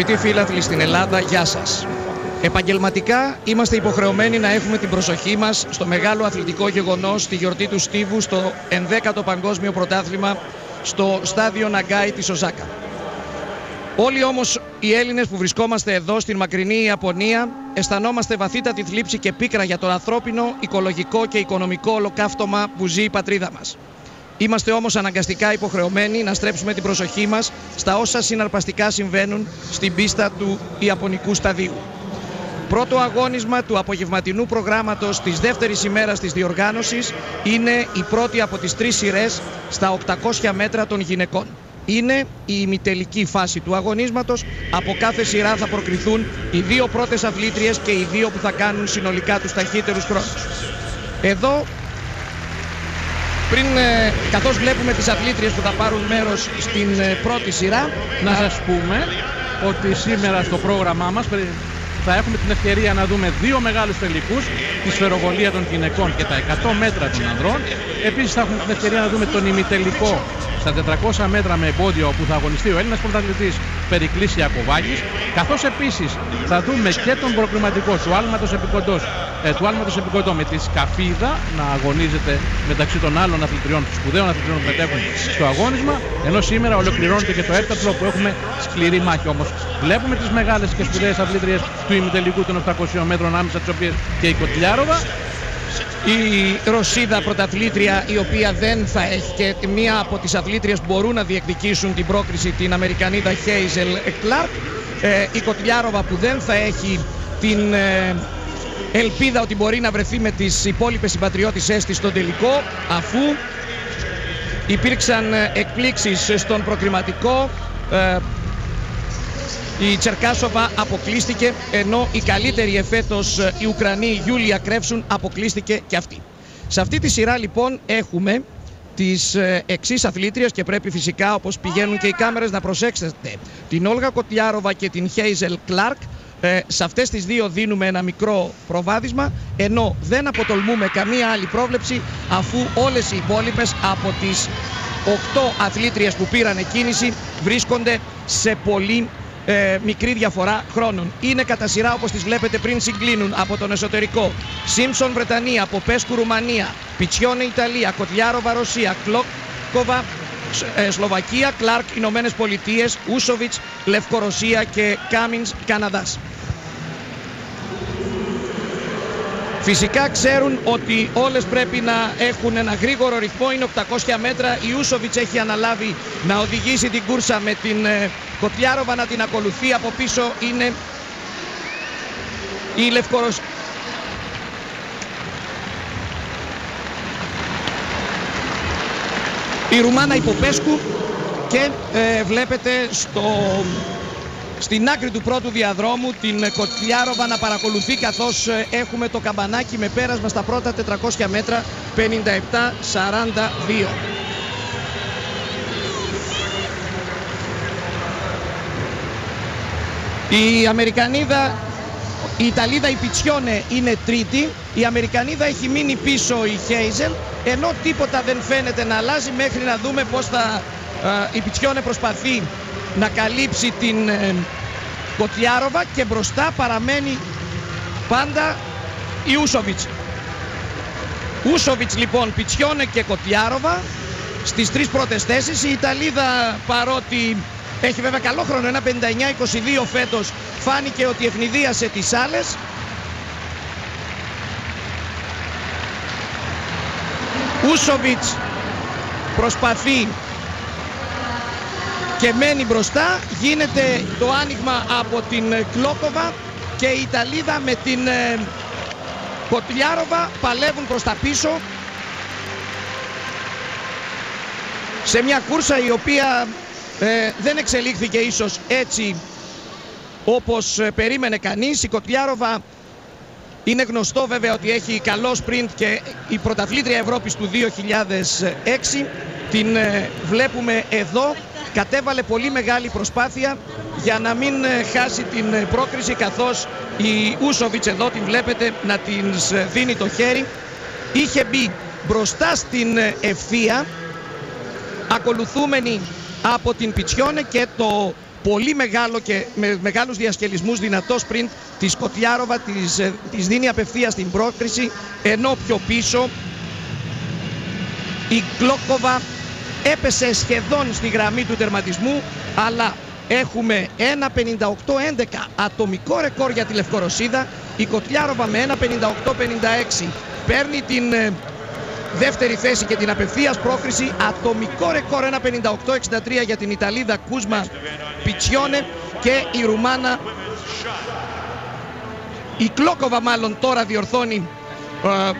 Αγαπητοί φίλαθλοι στην Ελλάδα, γεια σας. Επαγγελματικά είμαστε υποχρεωμένοι να έχουμε την προσοχή μας στο μεγάλο αθλητικό γεγονός στη γιορτή του Στίβου στο 11ο Παγκόσμιο Πρωτάθλημα στο στάδιο Ναγκάι της Οζάκα. Όλοι όμως οι Έλληνες που βρισκόμαστε εδώ στην μακρινή Ιαπωνία αισθανόμαστε βαθύτατη θλίψη και πίκρα για το ανθρώπινο, οικολογικό και οικονομικό ολοκαύτωμα που ζει η πατρίδα μας. Είμαστε όμως αναγκαστικά υποχρεωμένοι να στρέψουμε την προσοχή μας στα όσα συναρπαστικά συμβαίνουν στην πίστα του Ιαπωνικού σταδίου. Πρώτο αγώνισμα του απογευματινού προγράμματος της δεύτερης ημέρας της διοργάνωσης είναι η πρώτη από τις τρεις σειρές στα 800 μέτρα των γυναικών. Είναι η ημιτελική φάση του αγωνίσματος. Από κάθε σειρά θα προκριθούν οι δύο πρώτες αθλήτριες και οι δύο που θα κάνουν συνολικά τους ταχύτερους χρόνους. Εδώ πριν, ε, καθώς βλέπουμε τις αθλήτριες που θα πάρουν μέρος στην ε, πρώτη σειρά, να σας πούμε ότι σήμερα στο πρόγραμμά μας θα έχουμε την ευκαιρία να δούμε δύο μεγάλους τελικούς, τη σφαιροβολία των γυναικών και τα 100 μέτρα των ανδρών. Επίσης θα έχουμε την ευκαιρία να δούμε τον ημιτελικό στα 400 μέτρα με εμπόδιο που θα αγωνιστεί ο Έλληνας πρωταθλητής Περικλής Ιακωβάκης καθώς επίσης θα δούμε και τον προκριματικό του άλματος επικοντός ε, του άλματος επικοντό με τη σκαφίδα να αγωνίζεται μεταξύ των άλλων αθλητριών, των σπουδαίων αθλητριών που μετέχουν στο αγώνισμα ενώ σήμερα ολοκληρώνεται και το έπτατλο που έχουμε σκληρή μάχη. Όμως βλέπουμε τις μεγάλες και σπουδαίες αθλητρίες του ημιτελικού των 800 μέτρων άμεσα τις οποίες και η Κοτλιάροβα η Ρωσίδα πρωταθλήτρια η οποία δεν θα έχει και μία από τις αθλήτριες που μπορούν να διεκδικήσουν την πρόκριση την Αμερικανίδα Χέιζελ Κλάρκ ε, η Κοτλιάροβα που δεν θα έχει την ε, ελπίδα ότι μπορεί να βρεθεί με τις υπόλοιπες συμπατριώτησές της στον τελικό αφού υπήρξαν ε, εκπλήξεις στον προκριματικό ε, η Τσερκάσοβα αποκλείστηκε ενώ η καλύτερη εφέτος ε, η Ουκρανή Γιούλια Κρεύσουν αποκλείστηκε και αυτή. Σε αυτή τη σειρά λοιπόν έχουμε τις ε, εξής αθλήτριες και πρέπει φυσικά όπως πηγαίνουν και οι κάμερες να προσέξετε την Όλγα Κοτιάροβα και την Χέιζελ Κλάρκ ε, σε αυτές τις δύο δίνουμε ένα μικρό προβάδισμα ενώ δεν αποτολμούμε καμία άλλη πρόβλεψη αφού όλες οι υπόλοιπες από τις 8 αθλήτριες που πήραν κίνηση βρίσκονται σε πολύ ε, μικρή διαφορά χρόνων. Είναι κατά σειρά όπως τις βλέπετε πριν συγκλίνουν από τον εσωτερικό. Σίμψον Βρετανία, Ποπέσκου Ρουμανία, Πιτσιόνε Ιταλία, Κοτιάροβα Ρωσία, Κλόκοβα ε, Σλοβακία, Κλάρκ Ηνωμένες Πολιτείες, Ούσοβιτς Λευκορωσία και Κάμινς Καναδάς. Φυσικά ξέρουν ότι όλες πρέπει να έχουν ένα γρήγορο ρυθμό, είναι 800 μέτρα. Η Ούσοβιτς έχει αναλάβει να οδηγήσει την κούρσα με την ε, Κοτλιάροβα να την ακολουθεί. Από πίσω είναι η Λευκορωσία. Η Ρουμάνα Υποπέσκου και ε, βλέπετε στο στην άκρη του πρώτου διαδρόμου την Κοτλιάροβα να παρακολουθεί καθώς ε, έχουμε το καμπανάκι με πέρασμα στα πρώτα 400 μέτρα 57-42. Η Αμερικανίδα, η Ιταλίδα η Πιτσιόνε είναι τρίτη, η Αμερικανίδα έχει μείνει πίσω η Χέιζελ, ενώ τίποτα δεν φαίνεται να αλλάζει μέχρι να δούμε πώς θα, ε, η Πιτσιόνε προσπαθεί να καλύψει την ε, Κοτιάροβα και μπροστά παραμένει πάντα η Ούσοβιτς. Ούσοβιτς λοιπόν, Πιτσιόνε και Κοτιάροβα στις τρεις πρώτες θέσεις. Η Ιταλίδα παρότι έχει βέβαια καλό χρόνο, ένα 59-22 φέτος, φάνηκε ότι ευνηδίασε τις άλλες. Ούσοβιτς προσπαθεί και μένει μπροστά. Γίνεται το άνοιγμα από την Κλόκοβα και η Ιταλίδα με την ε, Κοτλιάροβα παλεύουν προς τα πίσω σε μια κούρσα η οποία ε, δεν εξελίχθηκε ίσως έτσι όπως ε, περίμενε κανείς. Η Κοτλιάροβα είναι γνωστό βέβαια ότι έχει καλό sprint και η πρωταθλήτρια Ευρώπης του 2006 την ε, βλέπουμε εδώ κατέβαλε πολύ μεγάλη προσπάθεια για να μην ε, χάσει την ε, πρόκριση καθώς η Ούσοβιτς εδώ την βλέπετε να την ε, δίνει το χέρι. Είχε μπει μπροστά στην ευθεία ακολουθούμενη από την Πιτσιόνε και το πολύ μεγάλο και με μεγάλους διασκελισμούς δυνατό sprint της Κοτιάροβα της, ε, της δίνει απευθείας στην πρόκριση ενώ πιο πίσω η Κλόκοβα έπεσε σχεδόν στη γραμμή του τερματισμού αλλά έχουμε 1.58-11 ατομικό ρεκόρ για τη Λευκορωσίδα. Η Κοτιάροβα με 1.58-56 παίρνει την ε, δεύτερη θέση και την απευθείας πρόκριση. Ατομικό ρεκόρ 1.58-63 για την Ιταλίδα Κούσμα Πιτσιόνε και η Ρουμάνα η Κλόκοβα μάλλον τώρα διορθώνει ε,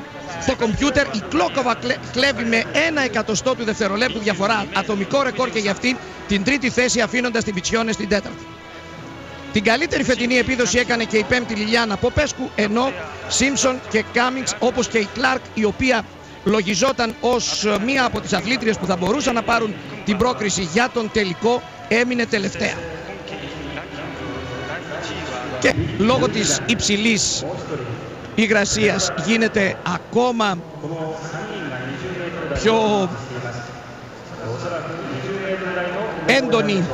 στο κομπιούτερ η Κλόκοβα κλέβει με ένα εκατοστό του δευτερολέπτου διαφορά ατομικό ρεκόρ και για αυτήν την τρίτη θέση αφήνοντας την Πιτσιόνες στην τέταρτη. Την καλύτερη φετινή επίδοση έκανε και η πέμπτη Λιλιάνα Ποπέσκου ενώ Σίμψον και Κάμιξ όπως και η Κλάρκ η οποία λογιζόταν ως ε, μία από τις αθλήτριες που θα μπορούσαν να πάρουν την πρόκριση για τον τελικό έμεινε τελευταία. Και λόγω της υψηλής υγρασίας γίνεται ακόμα πιο έντονη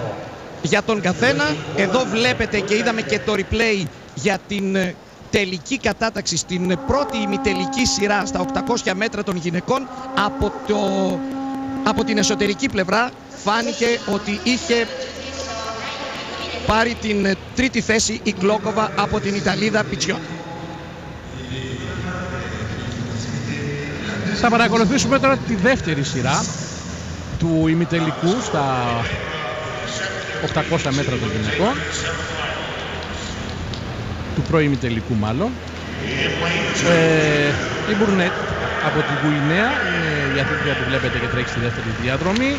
για τον καθένα. Εδώ βλέπετε και είδαμε και το replay για την ε, τελική κατάταξη στην πρώτη ημιτελική σειρά στα 800 μέτρα των γυναικών από, το, από την εσωτερική πλευρά φάνηκε ότι είχε πάρει την τρίτη θέση η Κλόκοβα από την Ιταλίδα Πιτσιόν. Θα παρακολουθήσουμε τώρα τη δεύτερη σειρά του ημιτελικού στα 800 μέτρα των γυναικών του πρώιμη τελικού μάλλον. Ε, η Μπουρνέτ από την Γουινέα είναι η αθλήτρια που βλέπετε και τρέχει στη δεύτερη διαδρομή.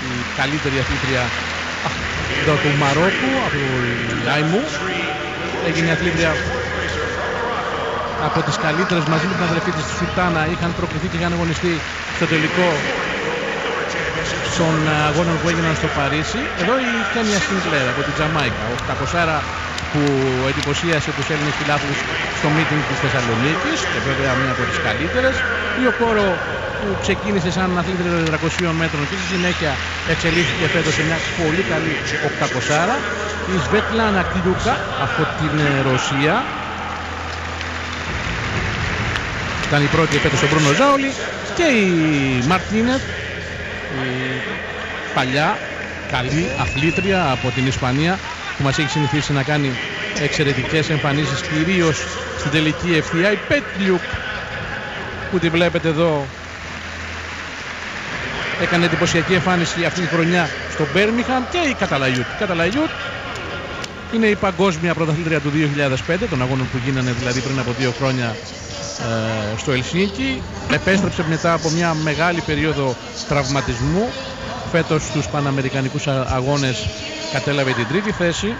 Η καλύτερη αθλήτρια εδώ του Μαρόκου, από το Λάιμου. Έγινε η αθλήτρια από τις καλύτερες μαζί με την αδερφή της Σουτάνα είχαν προκριθεί και είχαν αγωνιστεί στο τελικό των αγώνων που έγιναν στο Παρίσι. Εδώ η Κένια Σινκλέρ από την Τζαμάικα, 800 που εντυπωσίασε τους Έλληνες φιλάθλους στο meeting της Θεσσαλονίκης και βέβαια μία από τις καλύτερες. Η Οκόρο που ξεκίνησε σαν αθλήτρια 400 μέτρων και στη συνέχεια εξελίχθηκε φέτος σε μια πολύ καλή 800. Η Σβέτλανα Κλιούκα από την ε, Ρωσία ήταν η πρώτη φέτος στον Μπρούνο Ζάολη και η Μαρτίνετ η παλιά καλή αθλήτρια από την Ισπανία που μας έχει συνηθίσει να κάνει εξαιρετικές εμφανίσεις κυρίως στην τελική ευθεία η Πέτλιουκ που τη βλέπετε εδώ έκανε εντυπωσιακή εμφάνιση αυτή τη χρονιά στο Μπέρμιχαμ και η Καταλαγιούτ. Η Καταλαγιούτ είναι η παγκόσμια πρωταθλήτρια του 2005 των αγώνων που γίνανε δηλαδή πριν από δύο χρόνια ε, στο Ελσίνκι. Επέστρεψε μετά από μια μεγάλη περίοδο τραυματισμού φέτος στους Παναμερικανικούς αγώνες κατέλαβε την τρίτη θέση.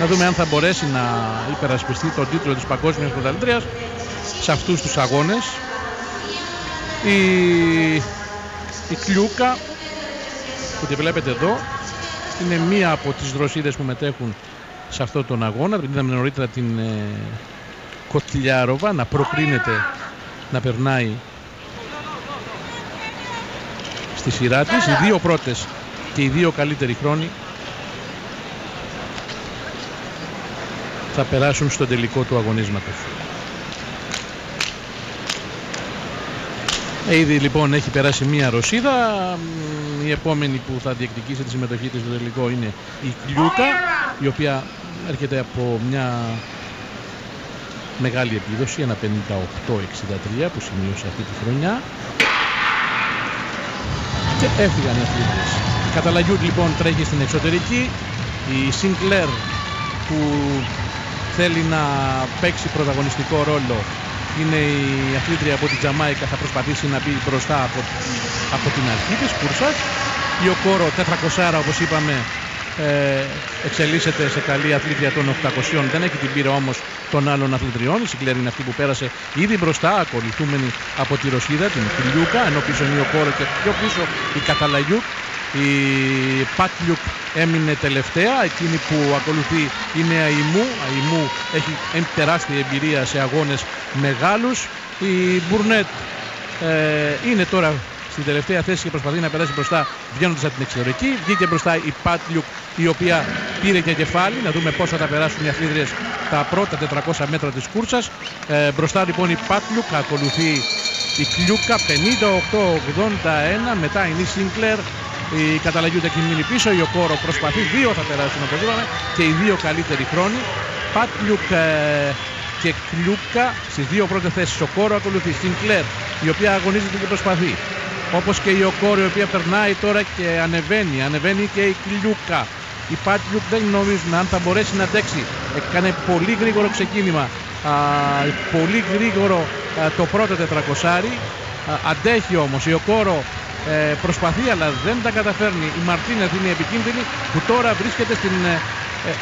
Να δούμε αν θα μπορέσει να υπερασπιστεί τον τίτλο της Παγκόσμιας Πρωταθλήτριας σε αυτούς τους αγώνες. Η, η Κλιούκα που τη βλέπετε εδώ είναι μία από τις δροσίδες που μετέχουν σε αυτόν τον αγώνα. Την είδαμε νωρίτερα την ε, Κοτλιάροβα να προκρίνεται να περνάει στη σειρά της. Οι δύο πρώτες και οι δύο καλύτεροι χρόνοι θα περάσουν στο τελικό του αγωνίσματος. Ε, ήδη λοιπόν έχει περάσει μία Ρωσίδα. Η επόμενη που θα διεκδικήσει τη συμμετοχή της στο τελικό είναι η Κλιούκα, η οποία έρχεται από μια μεγάλη επίδοση, ένα 58-63 που σημείωσε αυτή τη χρονιά. Και έφυγαν οι αθλητές. Η Καταλαγιούτ λοιπόν τρέχει στην εξωτερική. Η Σινκλέρ που θέλει να παίξει πρωταγωνιστικό ρόλο είναι η αθλήτρια από την Τζαμάικα θα προσπαθήσει να μπει μπροστά από, από την αρχή της κούρσας η Οκόρο 400 όπως είπαμε ε, εξελίσσεται σε καλή αθλήτρια των 800 δεν έχει την πείρα όμως των άλλων αθλητριών η Σιγκλέρ είναι αυτή που πέρασε ήδη μπροστά ακολουθούμενη από τη Ρωσίδα την Φιλιούκα ενώ πίσω είναι η Οκόρο και πιο πίσω η Καταλαγιούκ η Πάτλιουκ έμεινε τελευταία. Εκείνη που ακολουθεί είναι Αϊμού. Αϊμού έχει τεράστια εμπειρία σε αγώνες μεγάλους. Η Μπουρνέτ ε, είναι τώρα στην τελευταία θέση και προσπαθεί να περάσει μπροστά βγαίνοντας από την εξωτερική. Βγήκε μπροστά η Πάτλιουκ η οποία πήρε και κεφάλι. Να δούμε πώς θα τα περάσουν οι αθλήτριες τα πρώτα 400 μέτρα της κούρσας. Ε, μπροστά λοιπόν η Πάτλιουκ ακολουθεί η Κλιούκα 58-81. Μετά η Νι Σίνκλερ η καταλλαγή ούτε κινούμενη πίσω. Η Οκόρο προσπαθεί. Δύο θα περάσουν όπως είπαμε και οι δύο καλύτεροι χρόνοι. Πάτλιουκ ε, και Κλιούκα στις δύο πρώτες θέσεις. Ο Κόρο ακολουθεί. Σινκλέρ η οποία αγωνίζεται και προσπαθεί. Όπως και η Οκόρο η οποία περνάει τώρα και ανεβαίνει. Ανεβαίνει και η Κλιούκα. Η Πάτλιουκ δεν νομίζουμε αν θα μπορέσει να αντέξει. Έκανε πολύ γρήγορο ξεκίνημα. Α, πολύ γρήγορο α, το πρώτο τετρακοσάρι. αντέχει όμως η Οκόρο ε, προσπαθεί αλλά δεν τα καταφέρνει. Η Μαρτίνεθ είναι επικίνδυνη που τώρα βρίσκεται στην ε, ε,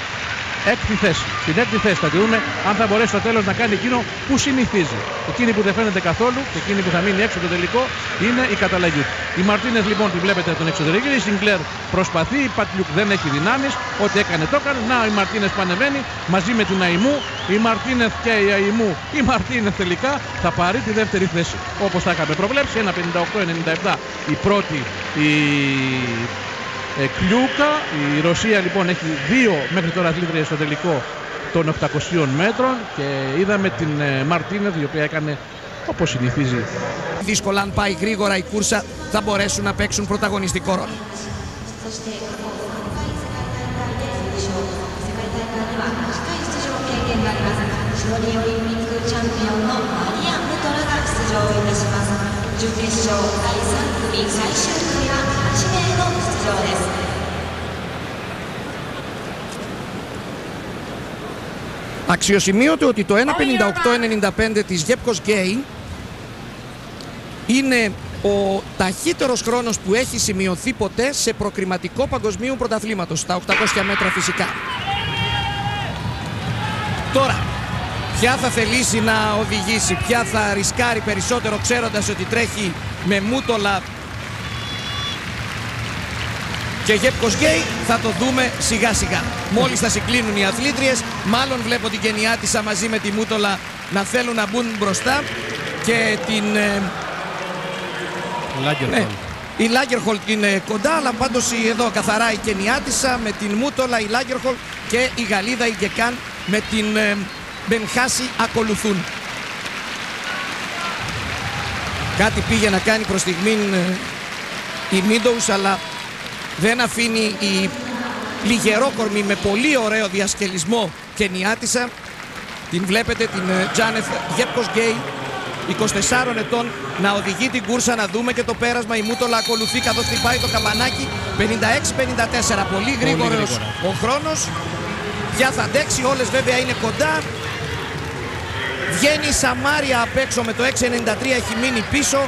έκτη θέση. Στην έκτη θέση θα τη δούμε αν θα μπορέσει στο τέλος να κάνει εκείνο που συνηθίζει. Εκείνη που δεν φαίνεται καθόλου και εκείνη που θα μείνει έξω το τελικό είναι η καταλλαγή. Η Μαρτίνες λοιπόν τη βλέπετε τον εξωτερικό. Η Σιγκλέρ προσπαθεί, η Πατλιουκ δεν έχει δυνάμεις. Ό,τι έκανε το έκανε. Να η Μαρτίνες πανεβαίνει μαζί με την Αϊμού. Η Μαρτίνες και η Αϊμού. Η Μαρτίνες τελικά θα πάρει τη δεύτερη θέση. Όπως τα είχαμε προβλέψει. 1.58-97 η πρώτη η ε, Κλιούκα. Η Ρωσία λοιπόν έχει δύο μέχρι τώρα αθλήτριες στο τελικό των 800 μέτρων και είδαμε την ε, Μαρτίνεθ η οποία έκανε όπως συνηθίζει. Δύσκολα αν πάει γρήγορα η κούρσα θα μπορέσουν να παίξουν πρωταγωνιστικό ρόλο. Αξιοσημείωτο ότι το 1.58-95 της Γέπκος Γκέι είναι ο ταχύτερος χρόνος που έχει σημειωθεί ποτέ σε προκριματικό παγκοσμίου πρωταθλήματος, στα 800 μέτρα φυσικά. Τώρα, ποια θα θελήσει να οδηγήσει, ποια θα ρισκάρει περισσότερο ξέροντας ότι τρέχει με μούτολα και Γέπκος Γκέι θα το δούμε σιγά σιγά. Μόλις θα συγκλίνουν οι αθλήτριες, μάλλον βλέπω την Κενιάτισσα μαζί με τη Μούτολα να θέλουν να μπουν μπροστά και την... Ε, ναι, η Λάγκερχολτ είναι κοντά, αλλά πάντως εδώ καθαρά η Κενιάτισσα με την Μούτολα, η Λάγκερχολτ και η Γαλλίδα, η Γκεκάν με την ε, Μπενχάση ακολουθούν. Κάτι πήγε να κάνει προς στιγμήν ε, η Μίντοους, αλλά δεν αφήνει η λιγερόκορμη με πολύ ωραίο διασκελισμό Κενιάτισσα. Την βλέπετε την ε, Τζάνεθ Γέπκος Γκέι 24 ετών να οδηγεί την κούρσα να δούμε και το πέρασμα. Η Μούτολα ακολουθεί καθώς πάει το καμπανάκι. 56-54 πολύ γρήγορος ο χρόνος. Πια θα αντέξει όλες βέβαια είναι κοντά βγαίνει η Σαμάρια απ' έξω με το 6.93 έχει μείνει πίσω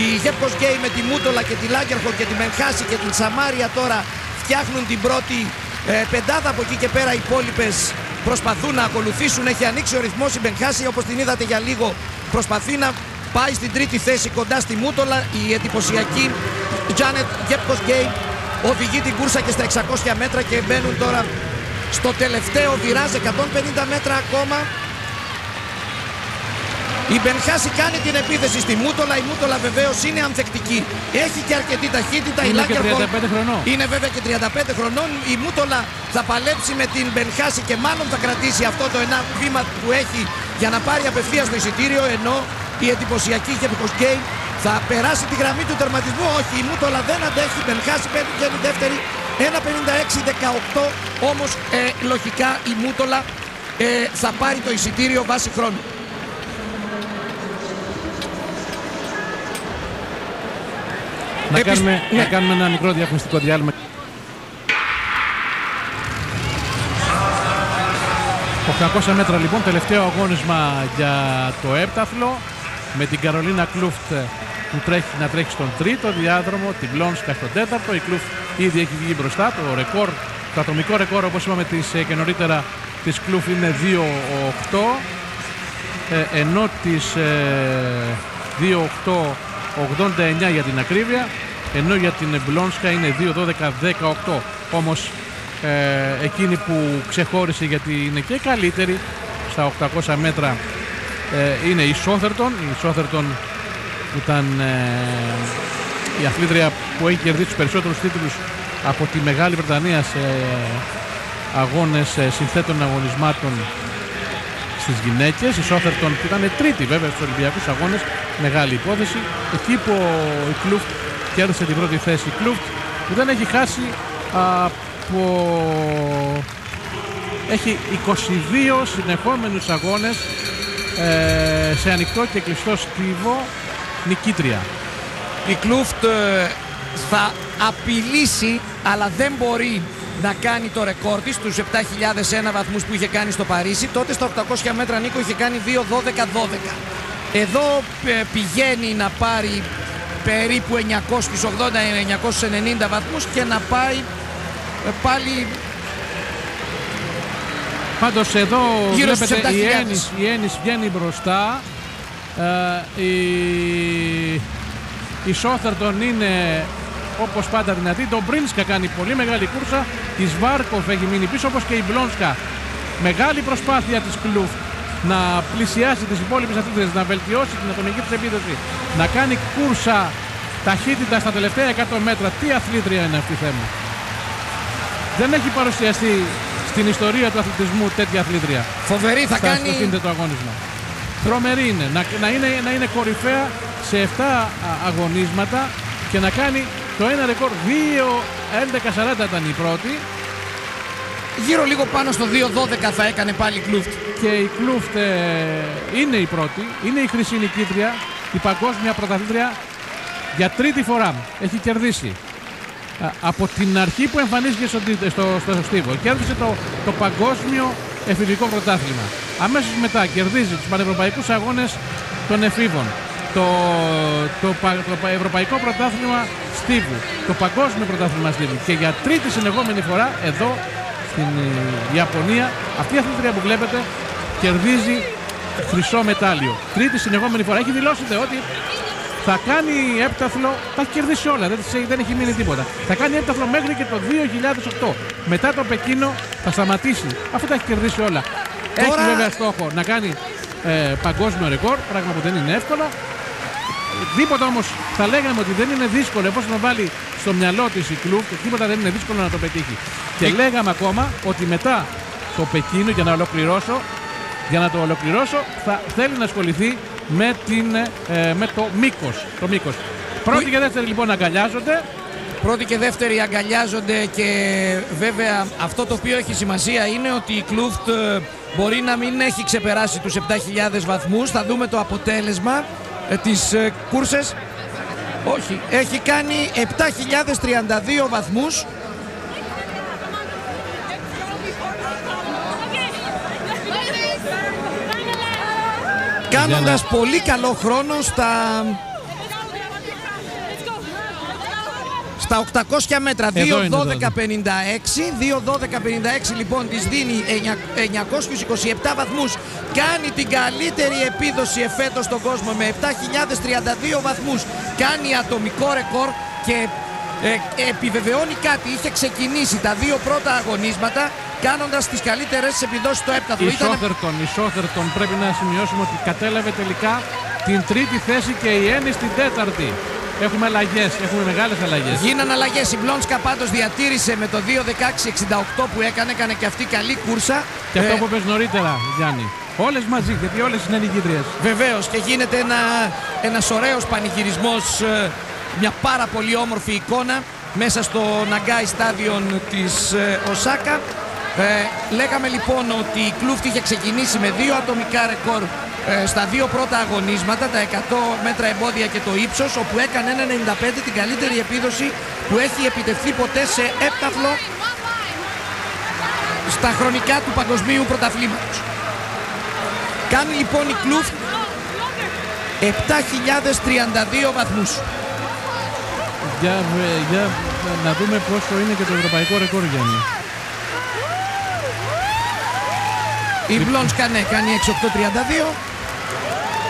η Γέπκος Γκέι με τη Μούτολα και τη Λάγκερχολ και τη Μενχάση και την Σαμάρια τώρα φτιάχνουν την πρώτη ε, πεντάδα από εκεί και πέρα οι υπόλοιπες προσπαθούν να ακολουθήσουν. Έχει ανοίξει ο ρυθμός η Μπενχάση όπως την είδατε για λίγο προσπαθεί να πάει στην τρίτη θέση κοντά στη Μούτολα. Η εντυπωσιακή Τζάνετ Γέπκος Γκέι οδηγεί την κούρσα και στα 600 μέτρα και μπαίνουν τώρα στο τελευταίο βιράζ 150 μέτρα ακόμα η Μπενχάση κάνει την επίθεση στη Μούτολα. Η Μούτολα βεβαίως είναι ανθεκτική. Έχει και αρκετή ταχύτητα. Είναι η και 35 χρονών. Είναι βέβαια και 35 χρονών. Η Μούτολα θα παλέψει με την Μπενχάση και μάλλον θα κρατήσει αυτό το ένα βήμα που έχει για να πάρει απευθεία το εισιτήριο. Ενώ η εντυπωσιακή Γεπικος Γκέι θα περάσει τη γραμμή του τερματισμού. Όχι, η Μούτολα δεν αντέχει. Η Μπενχάση παίρνει και η δεύτερη. 1.56-18 όμως ε, λογικά η Μούτολα ε, θα πάρει το εισιτήριο βάση χρόνου. Να, κάνουμε, να ναι. κάνουμε ένα μικρό διαφημιστικό διάλειμμα. 800 μέτρα λοιπόν, τελευταίο αγώνισμα για το έπταθλο με την Καρολίνα Κλούφτ που τρέχει να τρέχει στον τρίτο διάδρομο, την Μπλόνσκα στον τέταρτο. Η Κλούφτ ήδη έχει βγει μπροστά. Το ρεκόρ, το ατομικό ρεκόρ όπως είπαμε της, ε, και νωρίτερα της Κλούφτ είναι 2-8 ε, ενώ της ε, 2-8 89 για την ακρίβεια ενώ για την Μπλόνσκα είναι 2-12-18 όμως ε, εκείνη που ξεχώρισε γιατί είναι και καλύτερη στα 800 μέτρα ε, είναι η Σόθερτον. Η Σόθερτον ήταν ε, η αθλήτρια που έχει κερδίσει τους περισσότερους τίτλους από τη Μεγάλη Βρετανία σε αγώνες συνθέτων αγωνισμάτων στις γυναίκες. Η Σόφερτον που ήταν τρίτη βέβαια στους Ολυμπιακούς αγώνες, μεγάλη υπόθεση. Εκεί που η Κλουφτ κέρδισε την πρώτη θέση. Η Κλουφτ που δεν έχει χάσει από... Έχει 22 συνεχόμενους αγώνες ε, σε ανοιχτό και κλειστό στίβο νικήτρια. Η Κλούφτ ε, θα απειλήσει αλλά δεν μπορεί να κάνει το ρεκόρ της στους 7.001 βαθμούς που είχε κάνει στο Παρίσι. Τότε στα 800 μέτρα Νίκο είχε κάνει 2.12.12. Εδώ ε, πηγαίνει να πάρει περίπου 980-990 βαθμούς και να πάει ε, πάλι Πάντως εδώ Γύρω βλέπετε στους η 7.000. Ένις, η Ένις βγαίνει μπροστά. Ε, η, η Σόθερτον είναι όπως πάντα δυνατή. Το Μπρίνσκα κάνει πολύ μεγάλη κούρσα. Η Σβάρκοφ έχει μείνει πίσω όπως και η Μπλόνσκα. Μεγάλη προσπάθεια της Κλουφ να πλησιάσει τις υπόλοιπες αθλήτες, να βελτιώσει την ατομική της επίδοση, να κάνει κούρσα ταχύτητα στα τελευταία 100 μέτρα. Τι αθλήτρια είναι αυτή θέμα. Δεν έχει παρουσιαστεί στην ιστορία του αθλητισμού τέτοια αθλήτρια. φοβερή θα Στα- κάνει Στο σύνθετο αγώνισμα. Τρομερή είναι. Να, να, είναι. να είναι κορυφαία σε 7 α- αγωνίσματα και να κάνει το ένα ρεκόρ 2-11-40 ήταν η πρώτη γύρω λίγο πάνω στο 2.12 θα έκανε πάλι η Κλούφτ. και η Κλούφτ ε, είναι η πρώτη, είναι η χρυσή νικήτρια, η παγκόσμια πρωταθλήτρια για τρίτη φορά. Έχει κερδίσει. Α, από την αρχή που εμφανίστηκε στο, τί- στο, στο Στίβο. Κέρδισε το, το παγκόσμιο εφηβικό πρωτάθλημα. Αμέσως μετά κερδίζει τους πανευρωπαϊκούς αγώνες των εφήβων. Το, το, πα- το πα- ευρωπαϊκό πρωτάθλημα Στίβου. Το παγκόσμιο πρωτάθλημα Στίβου. Και για τρίτη συνεχόμενη φορά εδώ στην ε, Ιαπωνία αυτή η αθλήτρια που βλέπετε κερδίζει χρυσό μετάλλιο. Τρίτη συνεχόμενη φορά. Έχει δηλώσει τε, ότι θα κάνει έπταθλο, τα έχει κερδίσει όλα, δεν, της- δεν έχει μείνει τίποτα. Θα κάνει έπταθλο μέχρι και το 2008. Μετά το Πεκίνο θα σταματήσει. Αυτό τα έχει κερδίσει όλα. Έχει Τώρα- βέβαια στόχο να κάνει ε, παγκόσμιο ρεκόρ, πράγμα που δεν είναι εύκολο. Τίποτα όμως θα λέγαμε ότι δεν είναι δύσκολο εφόσον το βάλει στο μυαλό της η κλουμπ, τίποτα δεν είναι δύσκολο να το πετύχει. Και λέγαμε ακόμα ότι μετά το Πεκίνο, για να ολοκληρώσω, για να το ολοκληρώσω, θα θέλει να ασχοληθεί με, την, ε, με το μήκος. Το μήκος. Πρώτη και δεύτερη λοιπόν αγκαλιάζονται. Πρώτη και δεύτερη αγκαλιάζονται και βέβαια αυτό το οποίο έχει σημασία είναι ότι η Κλούφτ ε, μπορεί να μην έχει ξεπεράσει τους 7.000 βαθμούς. Θα δούμε το αποτέλεσμα ε, της ε, κούρσες. Όχι, έχει κάνει 7.032 βαθμούς. Κάνοντας πολύ καλό χρόνο στα, στα 800 μέτρα. Εδώ είναι 2.12.56. 2.12.56 λοιπόν της δίνει 927 βαθμούς. Κάνει την καλύτερη επίδοση εφέτος στον κόσμο με 7.032 βαθμούς. Κάνει ατομικό ρεκόρ και ε, επιβεβαιώνει κάτι. Είχε ξεκινήσει τα δύο πρώτα αγωνίσματα κάνοντας τις καλύτερες επιδόσεις στο έπταθλο. Η Σόθερτον, η Σόθερτον πρέπει να σημειώσουμε ότι κατέλαβε τελικά την τρίτη θέση και η Έννη στην τέταρτη. Έχουμε αλλαγές, έχουμε μεγάλες αλλαγές. Γίνανε αλλαγές. Η Μπλόνσκα πάντως διατήρησε με το 2-16-68 που έκανε. Έκανε και αυτή καλή κούρσα. Και αυτό Ε, που πες νωρίτερα, Γιάννη. Όλες μαζί, γιατί όλες είναι νικήτριε. Βεβαίως και γίνεται ένα ένας ωραίος πανηγυρισμός, ε, μια πάρα πολύ όμορφη εικόνα μέσα στο Ναγκάι Στάδιον της ε, Οσάκα. Ε, λέγαμε λοιπόν ότι η Κλούφτ είχε ξεκινήσει με δύο ατομικά ρεκόρ ε, στα δύο πρώτα αγωνίσματα, τα 100 μέτρα εμπόδια και το ύψος, όπου έκανε ένα 95 την καλύτερη επίδοση που έχει επιτευχθεί ποτέ σε έπταθλο στα χρονικά του παγκοσμίου πρωταθλήματος. Κάνει λοιπόν η Κλούφτ 7.032 βαθμούς. Για, ε, για να δούμε πόσο είναι και το ευρωπαϊκό ρεκόρ, Γιάννη. Η Μπλόνσκα ναι, κάνει 6.832.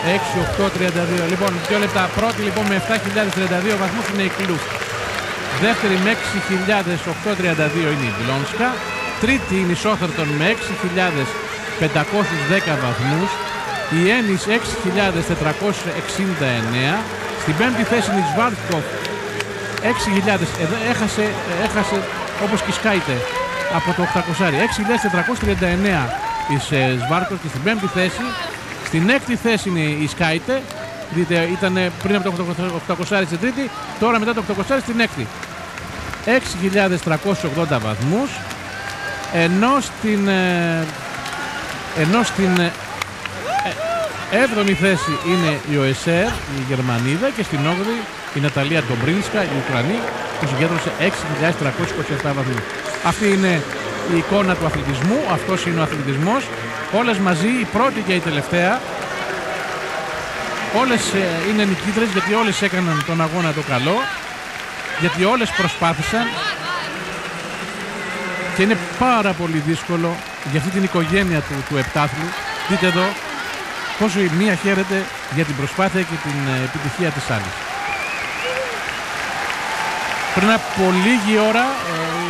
6-8-32. Λοιπόν, δύο λεπτά. Πρώτη λοιπόν με 7.032 βαθμούς είναι η Κλουφ. Δεύτερη με 6.832 είναι η Μπλόνσκα. Τρίτη είναι η Σόθερτον με 6.510 βαθμούς. Η Ένις 6.469. Στην πέμπτη θέση είναι η Σβάρτκοφ 6.000. Εδώ έχασε, έχασε όπως και η Σκάιτε από το 800. 6.439 η ε, Σβάρκος και στην πέμπτη θέση. Στην έκτη θέση είναι η Σκάιτε. Δείτε, ήταν πριν από το 800 στην τρίτη, τώρα μετά το 800 στην έκτη. 6.380 βαθμούς ενώ στην, ε, ενώ στην ε, έβδομη θέση είναι η ΟΕΣΕΡ, η Γερμανίδα και στην 8η η Ναταλία Ντομπρίνσκα, η Ουκρανή που συγκέντρωσε 6.327 βαθμούς. Αυτή είναι η εικόνα του αθλητισμού, αυτός είναι ο αθλητισμός. Όλες μαζί, η πρώτη και η τελευταία. Όλες ε, είναι νικήτρες γιατί όλες έκαναν τον αγώνα το καλό. Γιατί όλες προσπάθησαν και είναι πάρα πολύ δύσκολο για αυτή την οικογένεια του, του επτάθλου. Δείτε εδώ πόσο η μία χαίρεται για την προσπάθεια και την ε, επιτυχία της άλλης. Πριν από λίγη ώρα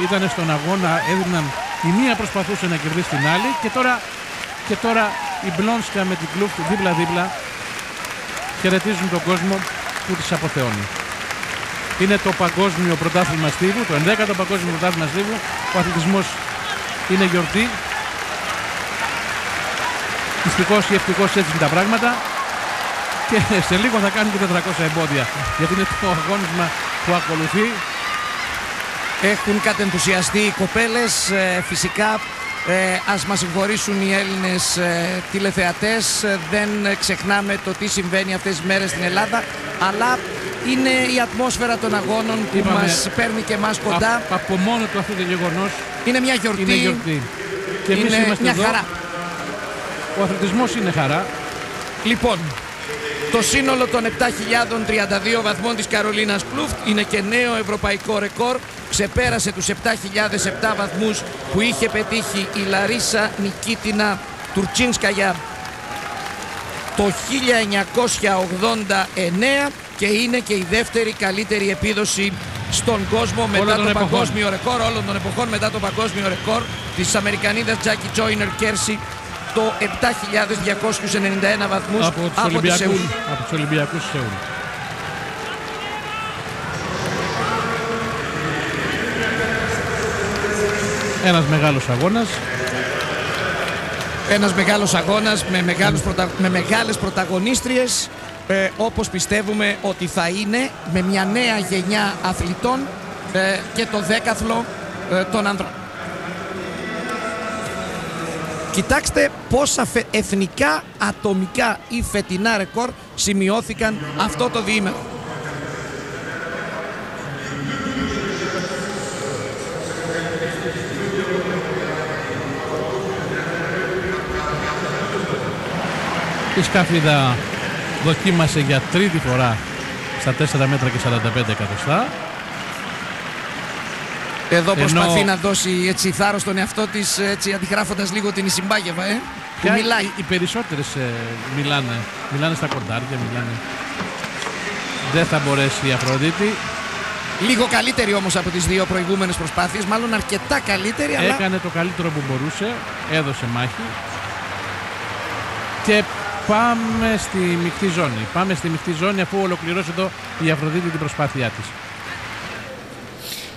ε, ήταν στον αγώνα, έδιναν η μία προσπαθούσε να κερδίσει την άλλη και τώρα, και τώρα η Μπλόνσκα με την κλουφ δίπλα-δίπλα χαιρετίζουν τον κόσμο που τις αποθεώνει. Είναι το παγκόσμιο πρωτάθλημα στίβου, το 11ο παγκόσμιο πρωτάθλημα στίβου. Ο αθλητισμός είναι γιορτή. Δυστυχώς ή ευτυχώς έτσι είναι τα πράγματα. Και σε λίγο θα κάνει και 400 εμπόδια. Γιατί είναι το αγώνισμα που ακολουθεί. Έχουν κατενθουσιαστεί οι κοπέλες. Ε, φυσικά ε, ας μας συγχωρήσουν οι Έλληνες ε, τηλεθεατές. Ε, δεν ξεχνάμε το τι συμβαίνει αυτές τις μέρες στην Ελλάδα. Αλλά είναι η ατμόσφαιρα των αγώνων που Είπαμε, μας παίρνει και εμάς κοντά. Α, από μόνο του αυτό το γεγονός είναι μια γιορτή. Είναι γιορτή. Και εμείς είναι είμαστε μια εδώ. χαρά. Ο αθλητισμός είναι χαρά. Λοιπόν, το σύνολο των 7.032 βαθμών της Καρολίνας Πλούφτ είναι και νέο ευρωπαϊκό ρεκόρ. Ξεπέρασε τους 7.007 βαθμούς που είχε πετύχει η Λαρίσα Νικίτινα Τουρτσίνσκαγια το 1989 και είναι και η δεύτερη καλύτερη επίδοση στον κόσμο μετά το εποχών. παγκόσμιο ρεκόρ όλων των εποχών μετά το παγκόσμιο ρεκόρ της Αμερικανίδας Τζάκι Τζόινερ Κέρσι το 7.291 βαθμούς από τους από τη Ολυμπιακούς, Σεούλ. από τους Ολυμπιακούς Σεούλ. Ένας μεγάλος αγώνας. Ένας μεγάλος αγώνας με, μεγάλους πρωτα... με μεγάλες πρωταγωνίστριες ε, όπως πιστεύουμε ότι θα είναι με μια νέα γενιά αθλητών ε, και το δέκαθλο ε, των ανδρών. Κοιτάξτε πόσα φε- εθνικά, ατομικά ή φετινά ρεκόρ σημειώθηκαν αυτό το διήμερο. Η Σκάφιδα δοκίμασε για τρίτη φορά στα 4 μέτρα και 45 εκατοστά. Εδώ Ενώ- προσπαθεί να δώσει έτσι θάρρος στον εαυτό της έτσι αντιγράφοντας λίγο την Ισυμπάγεβα ε, που Πια μιλάει. Οι, οι περισσότερες ε, μιλάνε, μιλάνε στα κοντάρια, μιλάνε. Δεν θα μπορέσει η Αφροδίτη. Λίγο καλύτερη όμως από τις δύο προηγούμενες προσπάθειες, μάλλον αρκετά καλύτερη, αλλά Έκανε το καλύτερο που μπορούσε, έδωσε μάχη. Και πάμε στη μεικτή ζώνη. Πάμε στη μεικτή ζώνη αφού ολοκληρώσει εδώ η Αφροδίτη την προσπάθειά της.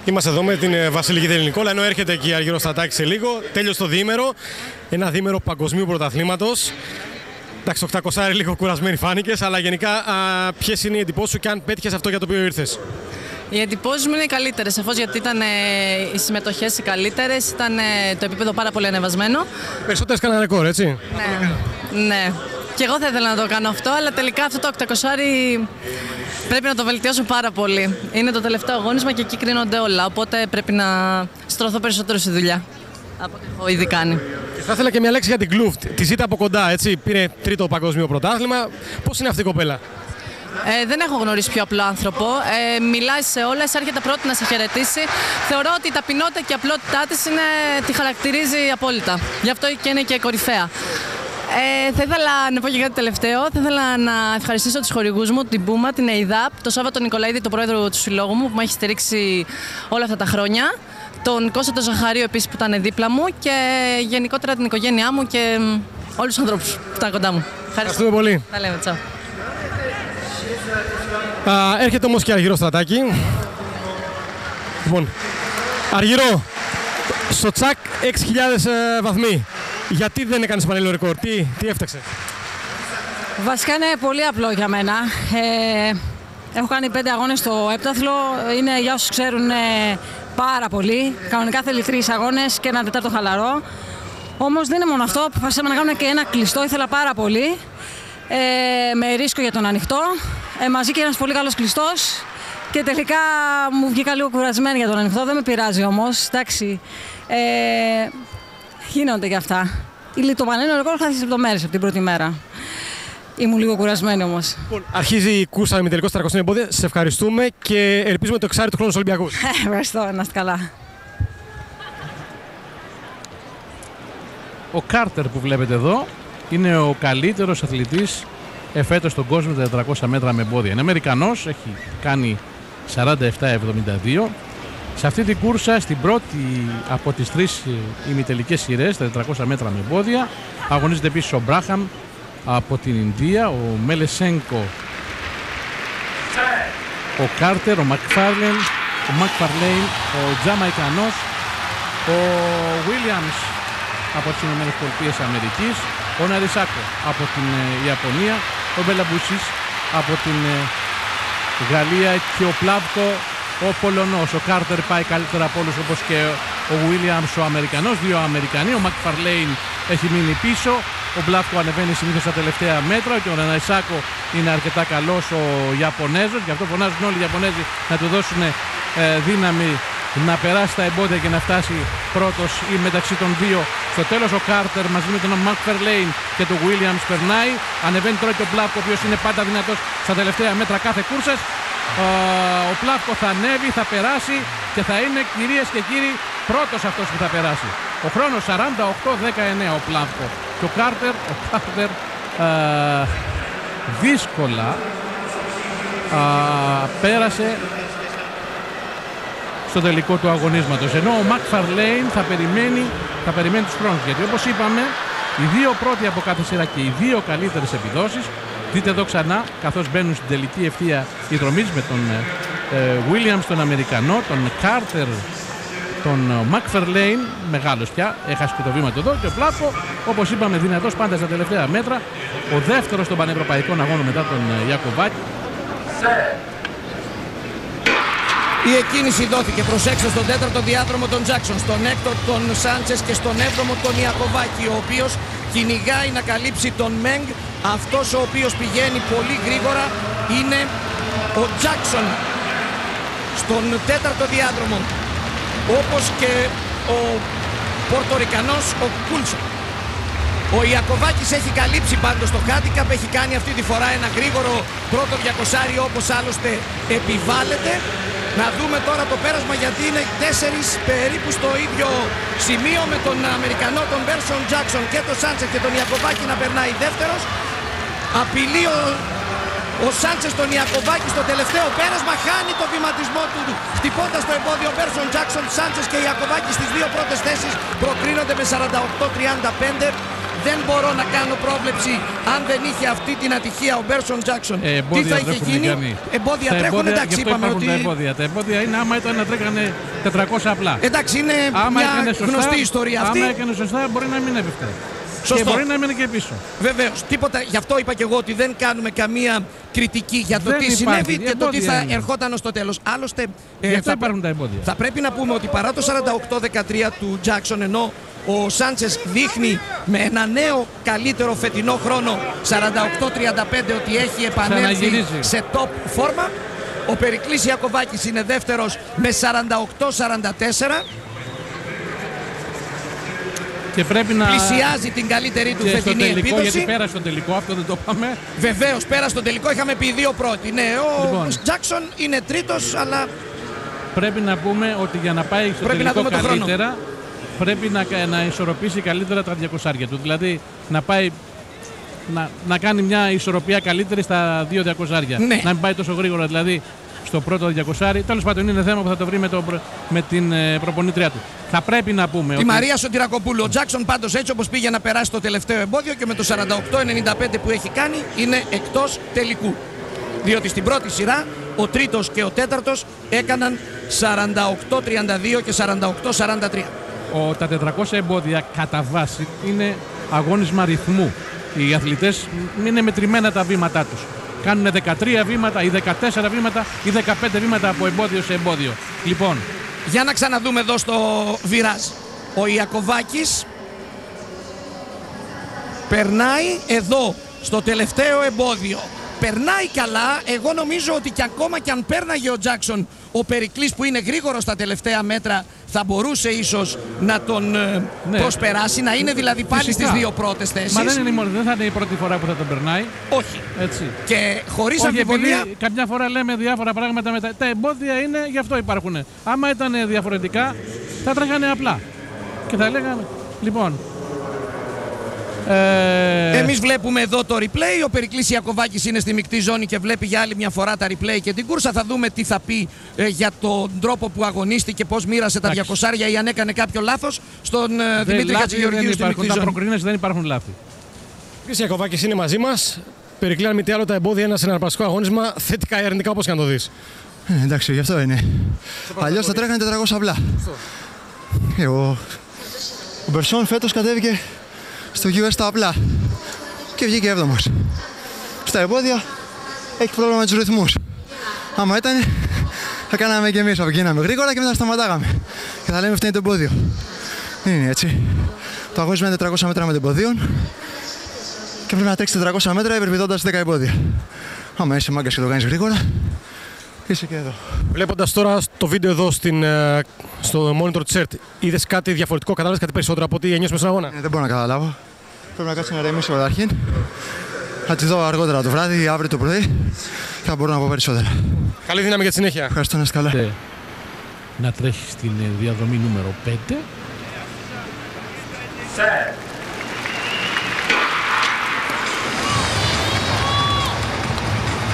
Είμαστε εδώ με την ε, Βασιλική Δελνικόλα, ενώ έρχεται και η Αργυρό Στατάκη σε λίγο. Τέλειωσε το διήμερο. Ένα διήμερο παγκοσμίου πρωταθλήματος. Εντάξει, το 800 είναι λίγο κουρασμένοι φάνηκες, αλλά γενικά ποιες είναι οι εντυπώσεις σου και αν πέτυχες αυτό για το οποίο ήρθες; Οι εντυπώσεις μου είναι οι καλύτερες, σαφώς γιατί ήταν ε, οι συμμετοχές οι καλύτερες, ήταν ε, το επίπεδο πάρα πολύ ανεβασμένο. Περισσότερες κάνανε ρεκόρ, έτσι; Ναι. ναι. Και εγώ θα ήθελα να το κάνω αυτό, αλλά τελικά αυτό το 800 πρέπει να το βελτιώσω πάρα πολύ. Είναι το τελευταίο αγώνισμα και εκεί κρίνονται όλα. Οπότε πρέπει να στρωθώ περισσότερο στη δουλειά από ό,τι έχω ήδη κάνει. Και θα ήθελα και μια λέξη για την Κλουφτ. Τη ζήτα από κοντά, έτσι. Πήρε τρίτο παγκόσμιο πρωτάθλημα. Πώς είναι αυτή η κοπέλα; Ε, δεν έχω γνωρίσει πιο απλό άνθρωπο. Ε, μιλάει σε όλες, έρχεται πρώτη να σε χαιρετήσει. Θεωρώ ότι η ταπεινότητα και η απλότητά της τη χαρακτηρίζει απόλυτα. Γι' αυτό και είναι και κορυφαία. Ε, θα ήθελα να πω και κάτι τελευταίο. Θα ήθελα να ευχαριστήσω τους χορηγούς μου, την Πούμα, την ΕΙΔΑΠ, τον Σάββατο Νικολαίδη, τον πρόεδρο του συλλόγου μου, που με έχει στηρίξει όλα αυτά τα χρόνια. Τον Κώστα τον Ζαχαρίο επίσης που ήταν δίπλα μου και γενικότερα την οικογένειά μου και όλους τους ανθρώπους που ήταν κοντά μου. Ευχαριστώ. Ευχαριστούμε πολύ. Τα λέμε, τσάου. Α, έρχεται όμως και Αργυρό Στρατάκη. Λοιπόν, Αργυρό, στο τσακ 6.000 ε, βαθμοί. Γιατί δεν έκανες πανελλήνιο ρεκόρ, τι, τι έφταξε; Βασικά είναι πολύ απλό για μένα. Ε, έχω κάνει πέντε αγώνες στο έπταθλο. Είναι για όσους ξέρουν ε, πάρα πολύ. Κανονικά θέλει τρεις αγώνες και ένα τετάρτο χαλαρό. Όμως δεν είναι μόνο αυτό. Αποφασίσαμε να κάνουμε και ένα κλειστό. Ήθελα πάρα πολύ. Ε, με ρίσκο για τον ανοιχτό. Ε, μαζί και ένας πολύ καλός κλειστός. Και τελικά μου βγήκα λίγο κουρασμένη για τον ανοιχτό. Δεν με πειράζει όμως. Εντάξει. Ε, γίνονται και αυτά. Η- Το πανέλληνο ρεκόρ χάθηκε λεπτομέρειε από την πρώτη μέρα. Ήμουν λίγο κουρασμένη όμως. Λοιπόν, αρχίζει η κούρσα με τελικό στα 300 εμπόδια. Σε ευχαριστούμε και ελπίζουμε το εξάρι του χρόνου στους Ολυμπιακούς. Ευχαριστώ, να είστε καλά. Ο Κάρτερ που βλέπετε εδώ είναι ο καλύτερος αθλητής εφέτος στον κόσμο τα 400 μέτρα με εμπόδια. Είναι Αμερικανός, έχει κάνει 47-72. Σε αυτή την κούρσα, στην πρώτη από τις τρεις ε, ημιτελικές σειρές, τα 400 μέτρα με εμπόδια, αγωνίζεται επίσης ο Μπράχαμ από την Ινδία, ο Μελεσένκο, ο Κάρτερ, ο Μακφάρλεν, ο Μακφαρλέιν, ο Τζαμαϊκανός, ο Williams από τις Ηνωμένες Πολιτείες Αμερικής, ο Ναρισάκο από την ε, Ιαπωνία, ο Μπελαμπούσης από την ε, Γαλλία και ο Πλάβκο ο Πολωνός. Ο Κάρτερ πάει καλύτερα από όλους όπως και ο Williams ο Αμερικανός, δύο Αμερικανοί. Ο Μακφαρλέιν έχει μείνει πίσω. Ο Πλάβκο ανεβαίνει συνήθως στα τελευταία μέτρα και ο Ναρισάκο είναι αρκετά καλός ο Ιαπωνέζος. Γι' αυτό φωνάζουν όλοι οι Ιαπωνέζοι να του δώσουν ε, δύναμη να περάσει τα εμπόδια και να φτάσει πρώτος ή μεταξύ των δύο. Στο τέλος ο Κάρτερ μαζί με τον Μακφαρλέιν και τον Williams περνάει. Ανεβαίνει τώρα και ο Πλάβκο ο οποίος είναι πάντα δυνατός στα τελευταία μέτρα κάθε κούρσας. Α, Ο Πλάβκο θα ανέβει, θα περάσει και θα είναι κυρίες και κύριοι πρώτος αυτός που θα περάσει. Ο χρόνος 48-19 ο Πλάβκο. Και ο Κάρτερ, ο Κάρτερ α, δύσκολα α, πέρασε στο τελικό του αγωνίσματος. Ενώ ο Μακ Φαρλέιν θα περιμένει, θα περιμένει τους χρόνους. Γιατί όπως είπαμε, οι δύο πρώτοι από κάθε σειρά και οι δύο καλύτερες επιδόσεις, δείτε εδώ ξανά, καθώς μπαίνουν στην τελική ευθεία οι δρομείς με τον ε, Williams τον Αμερικανό, τον Κάρτερ τον Μακ Φερλέιν, μεγάλος πια, έχασε και το βήμα του εδώ και ο Πλάκο, όπως είπαμε, δυνατός πάντα στα τελευταία μέτρα, ο δεύτερος των πανευρωπαϊκών αγώνων μετά τον ε, Ιακωβάκη, Η εκκίνηση δόθηκε. Προσέξτε στον τέταρτο διάδρομο τον Τζάξον, στον έκτο τον Σάντσε και στον έβδομο τον Ιακοβάκη, ο οποίος κυνηγάει να καλύψει τον Μέγκ. Αυτός ο οποίος πηγαίνει πολύ γρήγορα είναι ο Τζάξον στον τέταρτο διάδρομο. Όπως και ο Πορτορικανός ο Κούλσο. Ο Ιακωβάκης έχει καλύψει πάντως το handicap, έχει κάνει αυτή τη φορά ένα γρήγορο πρώτο 200 όπως άλλωστε επιβάλλεται. Να δούμε τώρα το πέρασμα γιατί είναι τέσσερις περίπου στο ίδιο σημείο με τον Αμερικανό τον Μπέρσον Τζάξον και τον Σάντσεφ και τον Ιακωβάκη να περνάει δεύτερος. Απειλεί ο, ο Σάντσες τον Ιακωβάκη στο τελευταίο πέρασμα, χάνει το βηματισμό του χτυπώντας το εμπόδιο Μπέρσον Τζάξον, Σάντσες και Ιακωβάκη στις δύο πρώτες θέσεις προκρίνονται με 48-35. Δεν μπορώ να κάνω πρόβλεψη αν δεν είχε αυτή την ατυχία ο Μπέρσον Τζάξον. Ε, Τι εμπόδια θα είχε τρέχουν γίνει; ικανοί. Εμπόδια Τα τρέχουν, εμπόδια, εντάξει, γι' αυτό είπαμε υπάρχουν ότι. τα εμπόδια. Τα εμπόδια είναι άμα ήταν να τρέχανε 400 απλά. Εντάξει, είναι άμα μια έκανε σωστά, γνωστή ιστορία αυτή. Άμα έκανε σωστά, μπορεί να μην έπεφτε. Σωστό. Και μπορεί να μείνει και πίσω. Βεβαίως, τίποτα. Γι' αυτό είπα και εγώ ότι δεν κάνουμε καμία κριτική για το Δεν τι υπάρχει. συνέβη και το τι Εμπόδια θα είναι. ερχόταν στο τέλος. Άλλωστε, ε, Γι' αυτό θα, υπάρχουν τα εμπόδια. θα πρέπει να πούμε ότι παρά το 48-13 του Τζάξον, ενώ ο Σάντσες δείχνει με ένα νέο καλύτερο φετινό χρόνο 48-35 ότι έχει επανέλθει Ξαναγυρίζει. σε top φόρμα. Ο Περικλής Ιακωβάκης είναι δεύτερος με 48-44. Και πρέπει να. Πλησιάζει την καλύτερη του και στο φετινή τελικό, επίδοση. γιατί πέρασε το τελικό, αυτό δεν το είπαμε. Βεβαίως, πέρα στο τελικό είχαμε πει δύο πρώτοι. Ναι, ο Λοιπόν. Τζάξον είναι τρίτος, αλλά Πρέπει να πούμε ότι για να πάει στο Πρέπει να τελικό δούμε το χρόνο. Καλύτερα, πρέπει να, κα- να ισορροπήσει καλύτερα τα 200 του. Δηλαδή να πάει. Να, να κάνει μια ισορροπία καλύτερη στα δύο 200 Ναι. Να μην πάει τόσο γρήγορα δηλαδή στο πρώτο 200 Τέλος πάντων είναι θέμα που θα το βρει με, το, προ- με την ε, προπονήτριά του. Θα πρέπει να πούμε τη ότι Μαρία Σωτηρακοπούλου. Ο Τζάξον πάντως έτσι όπως πήγε να περάσει το τελευταίο εμπόδιο και με το 48-95 που έχει κάνει είναι εκτός τελικού. Διότι στην πρώτη σειρά ο τρίτος και ο τέταρτος έκαναν 48-32 και 48-43. Ο, τα 400 εμπόδια κατά βάση είναι αγώνισμα ρυθμού. Οι αθλητές είναι μετρημένα τα βήματά τους. Κάνουν 13 βήματα ή 14 βήματα ή 15 βήματα από εμπόδιο σε εμπόδιο. Λοιπόν, Για να ξαναδούμε εδώ στο Βιράζ. Ο Ιακωβάκης περνάει εδώ στο τελευταίο εμπόδιο. Περνάει καλά. Εγώ νομίζω ότι και ακόμα και αν πέρναγε ο Τζάξον, ο Περικλής που είναι γρήγορος στα τελευταία μέτρα, θα μπορούσε ίσως να τον ε, Ναι. προσπεράσει, να είναι δηλαδή πάλι Φυσικά. στις δύο πρώτες θέσεις. μα δεν, είναι η μόνη, δεν θα είναι η πρώτη φορά που θα τον περνάει. Όχι. Έτσι. Και χωρίς Όχι, αμφιβολία... επειδή καμιά φορά λέμε διάφορα πράγματα με τα, τα εμπόδια είναι, γι' αυτό υπάρχουν. Άμα ήταν διαφορετικά, θα τρέχανε απλά. Και θα λέγανε, λοιπόν. Ε, Εμείς βλέπουμε εδώ το replay. Ο Περικλής Ιακωβάκης είναι στη μεικτή ζώνη και βλέπει για άλλη μια φορά τα replay και την κούρσα. Θα δούμε τι θα πει ε, για τον τρόπο που αγωνίστηκε, πώς μοίρασε τα Εντάξει. 200 ή αν έκανε κάποιο λάθος στον ε, δεν- Δημήτρη λάθη Χατζηγεωργίου δεν στη υπάρχουν. μεικτή Τα ζώνη. προκρίνες δεν υπάρχουν λάθη. Κ. Ιακωβάκη είναι μαζί μας. Περικλεί αν μη τι άλλο τα εμπόδια ένα συναρπαστικό αγώνισμα θετικά ή αρνητικά όπως και να το δεις. Ε, εντάξει, γι' αυτό είναι. Αλλιώς θα τρέχανε 400 απλά. Ε, ο, ο Μπερσόν φέτος κατέβηκε στο US στα απλά και βγήκε 7ο. Στα εμπόδια έχει πρόβλημα με τους ρυθμούς. Άμα ήταν, θα κάναμε κι εμείς. Απεκίναμε γρήγορα και μετά σταματάγαμε. Και θα λέμε φταίνει το εμπόδιο. Δεν είναι έτσι. Το αγώνισμα είναι 400 μέτρα με το εμποδίων και πρέπει να τρέξει 400 μέτρα υπερπηδώντας 10 εμπόδια. Άμα είσαι μάγκας και το κάνεις γρήγορα, είσαι και εδώ. Βλέποντας τώρα το βίντεο εδώ στην, ε, στο monitor chat, είδες κάτι διαφορετικό, κατάλαβες κάτι περισσότερο από ό,τι ένιωσες στον αγώνα; Ε, δεν μπορώ να καταλάβω. Πρέπει να κάτσω να ρεμίσω καταρχήν. Θα τη δω αργότερα το βράδυ ή αύριο το πρωί και θα μπορώ να πω περισσότερα. Καλή δύναμη για τη συνέχεια. Ευχαριστώ να είστε καλά. Και να τρέχεις στην ε, διαδρομή νούμερο 5.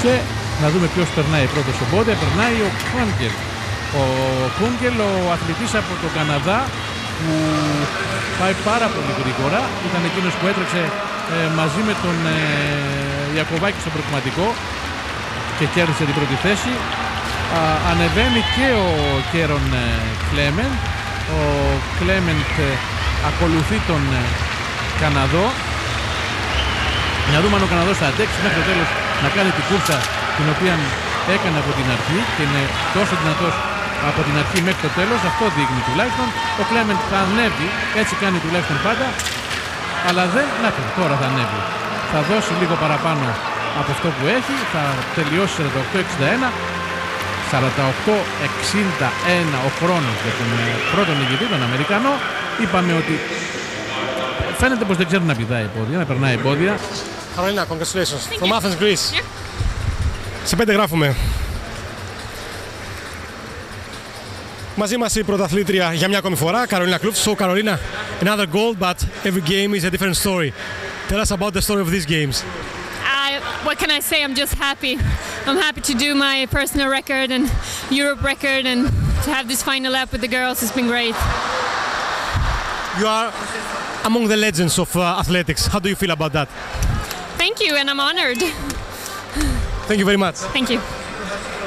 Και να δούμε ποιος περνάει πρώτος εμπόδια. Περνάει ο Κούγκελ. Ο Κούγκελ, ο αθλητής από το Καναδά που πάει πάρα πολύ γρήγορα. Ήταν εκείνος που έτρεξε ε, μαζί με τον ε, Ιακωβάκη στο προκριματικό και κέρδισε την πρώτη θέση. Α, ανεβαίνει και ο Κέρον ε, Κλέμεντ. Ο Κλέμεντ ε, ακολουθεί τον ε, Καναδό. Να δούμε αν ο Καναδός θα αντέξει μέχρι το τέλος να κάνει την κούρσα την οποία έκανε από την αρχή και είναι τόσο δυνατός από την αρχή μέχρι το τέλος. Αυτό δείχνει τουλάχιστον. Ο Κλέμεντ θα ανέβει, έτσι κάνει τουλάχιστον πάντα. Αλλά δεν, να το, τώρα θα ανέβει. Θα δώσει λίγο παραπάνω από αυτό που έχει, θα τελειώσει 48-61. 48-61 ο χρόνος για τον ε, πρώτο νικητή, τον Αμερικανό. Είπαμε ότι φαίνεται πως δεν ξέρει να πηδάει εμπόδια, να περνάει εμπόδια. Καρολίνα, congratulations. From Athens, Greece. Σε πέντε γράφουμε. Μαζί μας η πρωταθλήτρια για μια ακόμη φορά, Καρολίνα Κλούφ. So, Καρολίνα, another goal, but every game is a different story. Tell us about the story of these games. I, what can I say? I'm just happy. I'm happy to do my personal record and Europe record and to have this final lap with the girls has been great. You are among the legends of uh, athletics. How do you feel about that? Thank you, and I'm honored. Thank you very much. Thank you.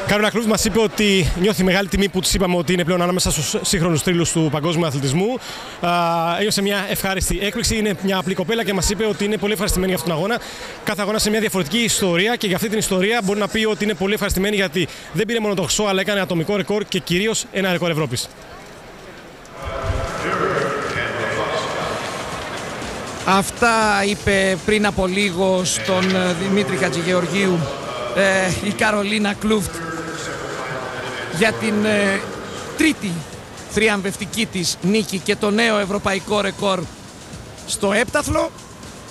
Καρολίνα Κλούβ μας είπε ότι νιώθει μεγάλη τιμή που της είπαμε ότι είναι πλέον ανάμεσα στους σύγχρονους τρίλους του παγκόσμιου αθλητισμού. Α, ένιωσε μια ευχάριστη έκπληξη. Είναι μια απλή κοπέλα και μας είπε ότι είναι πολύ ευχαριστημένη για αυτόν τον αγώνα. Κάθε αγώνα σε μια διαφορετική ιστορία και για αυτή την ιστορία μπορεί να πει ότι είναι πολύ ευχαριστημένη γιατί δεν πήρε μόνο το χρυσό αλλά έκανε ατομικό ρεκόρ και κυρίως ένα ρεκόρ Ευρώπης. Αυτά είπε πριν από λίγο στον ε, Δημήτρη Χατζηγεωργίου ε, η Καρολίνα Κλούφτ για την ε, τρίτη θριαμβευτική της νίκη και το νέο ευρωπαϊκό ρεκόρ στο έπταθλο.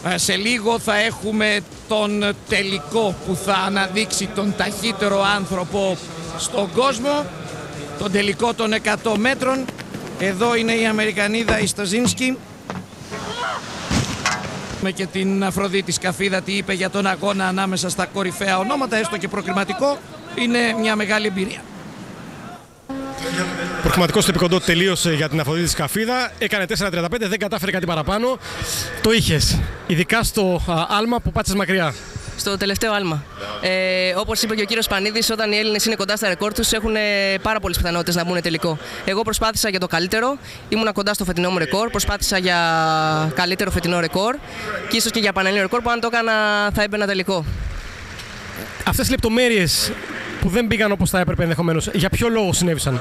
Ε, σε λίγο θα έχουμε τον τελικό που θα αναδείξει τον ταχύτερο άνθρωπο στον κόσμο. Τον τελικό των 100 μέτρων. Εδώ είναι η Αμερικανίδα η Σταζίνσκι. Με και την Αφροδίτη Σκαφίδα τι είπε για τον αγώνα ανάμεσα στα κορυφαία ονόματα, έστω και προκριματικό, είναι μια μεγάλη εμπειρία. Προκριματικός στο επικοντό τελείωσε για την Αφροδίτη Σκαφίδα. Έκανε 4,35, δεν κατάφερε κάτι παραπάνω. Το είχες. Ειδικά στο α, άλμα που πάτησες μακριά. Στο τελευταίο άλμα. Ε, Όπως είπε και ο κύριος Πανίδης, όταν οι Έλληνες είναι κοντά στα ρεκόρ τους, έχουν ε, πάρα πολλές πιθανότητες να μπουν τελικό. Εγώ προσπάθησα για το καλύτερο, ήμουνα κοντά στο φετινό μου ρεκόρ, προσπάθησα για καλύτερο φετινό ρεκόρ και ίσως και για πανελλήνιο ρεκόρ που αν το έκανα θα έμπαινα τελικό. Αυτές οι λεπτομέρειες που δεν πήγαν όπως θα έπρεπε ενδεχομένως, για ποιο λόγο συνέβησαν;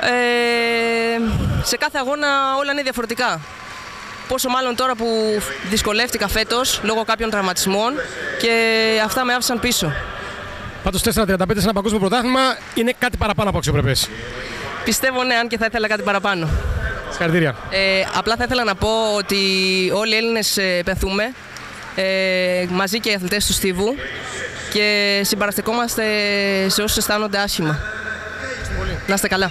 Ε, σε κάθε αγώνα όλα είναι διαφορετικά. Πόσο μάλλον τώρα που δυσκολεύτηκα φέτος λόγω κάποιων τραυματισμών και αυτά με άφησαν πίσω. Πάντως 4.35 σε ένα παγκόσμιο πρωτάθλημα είναι κάτι παραπάνω από αξιοπρεπές. Πιστεύω ναι, αν και θα ήθελα κάτι παραπάνω. Συγχαρητήρια. Ε, απλά θα ήθελα να πω ότι όλοι οι Έλληνες ε, πεθούμε, ε, μαζί και οι αθλητές του Στίβου και συμπαραστεκόμαστε σε όσους αισθάνονται άσχημα. Να είστε καλά.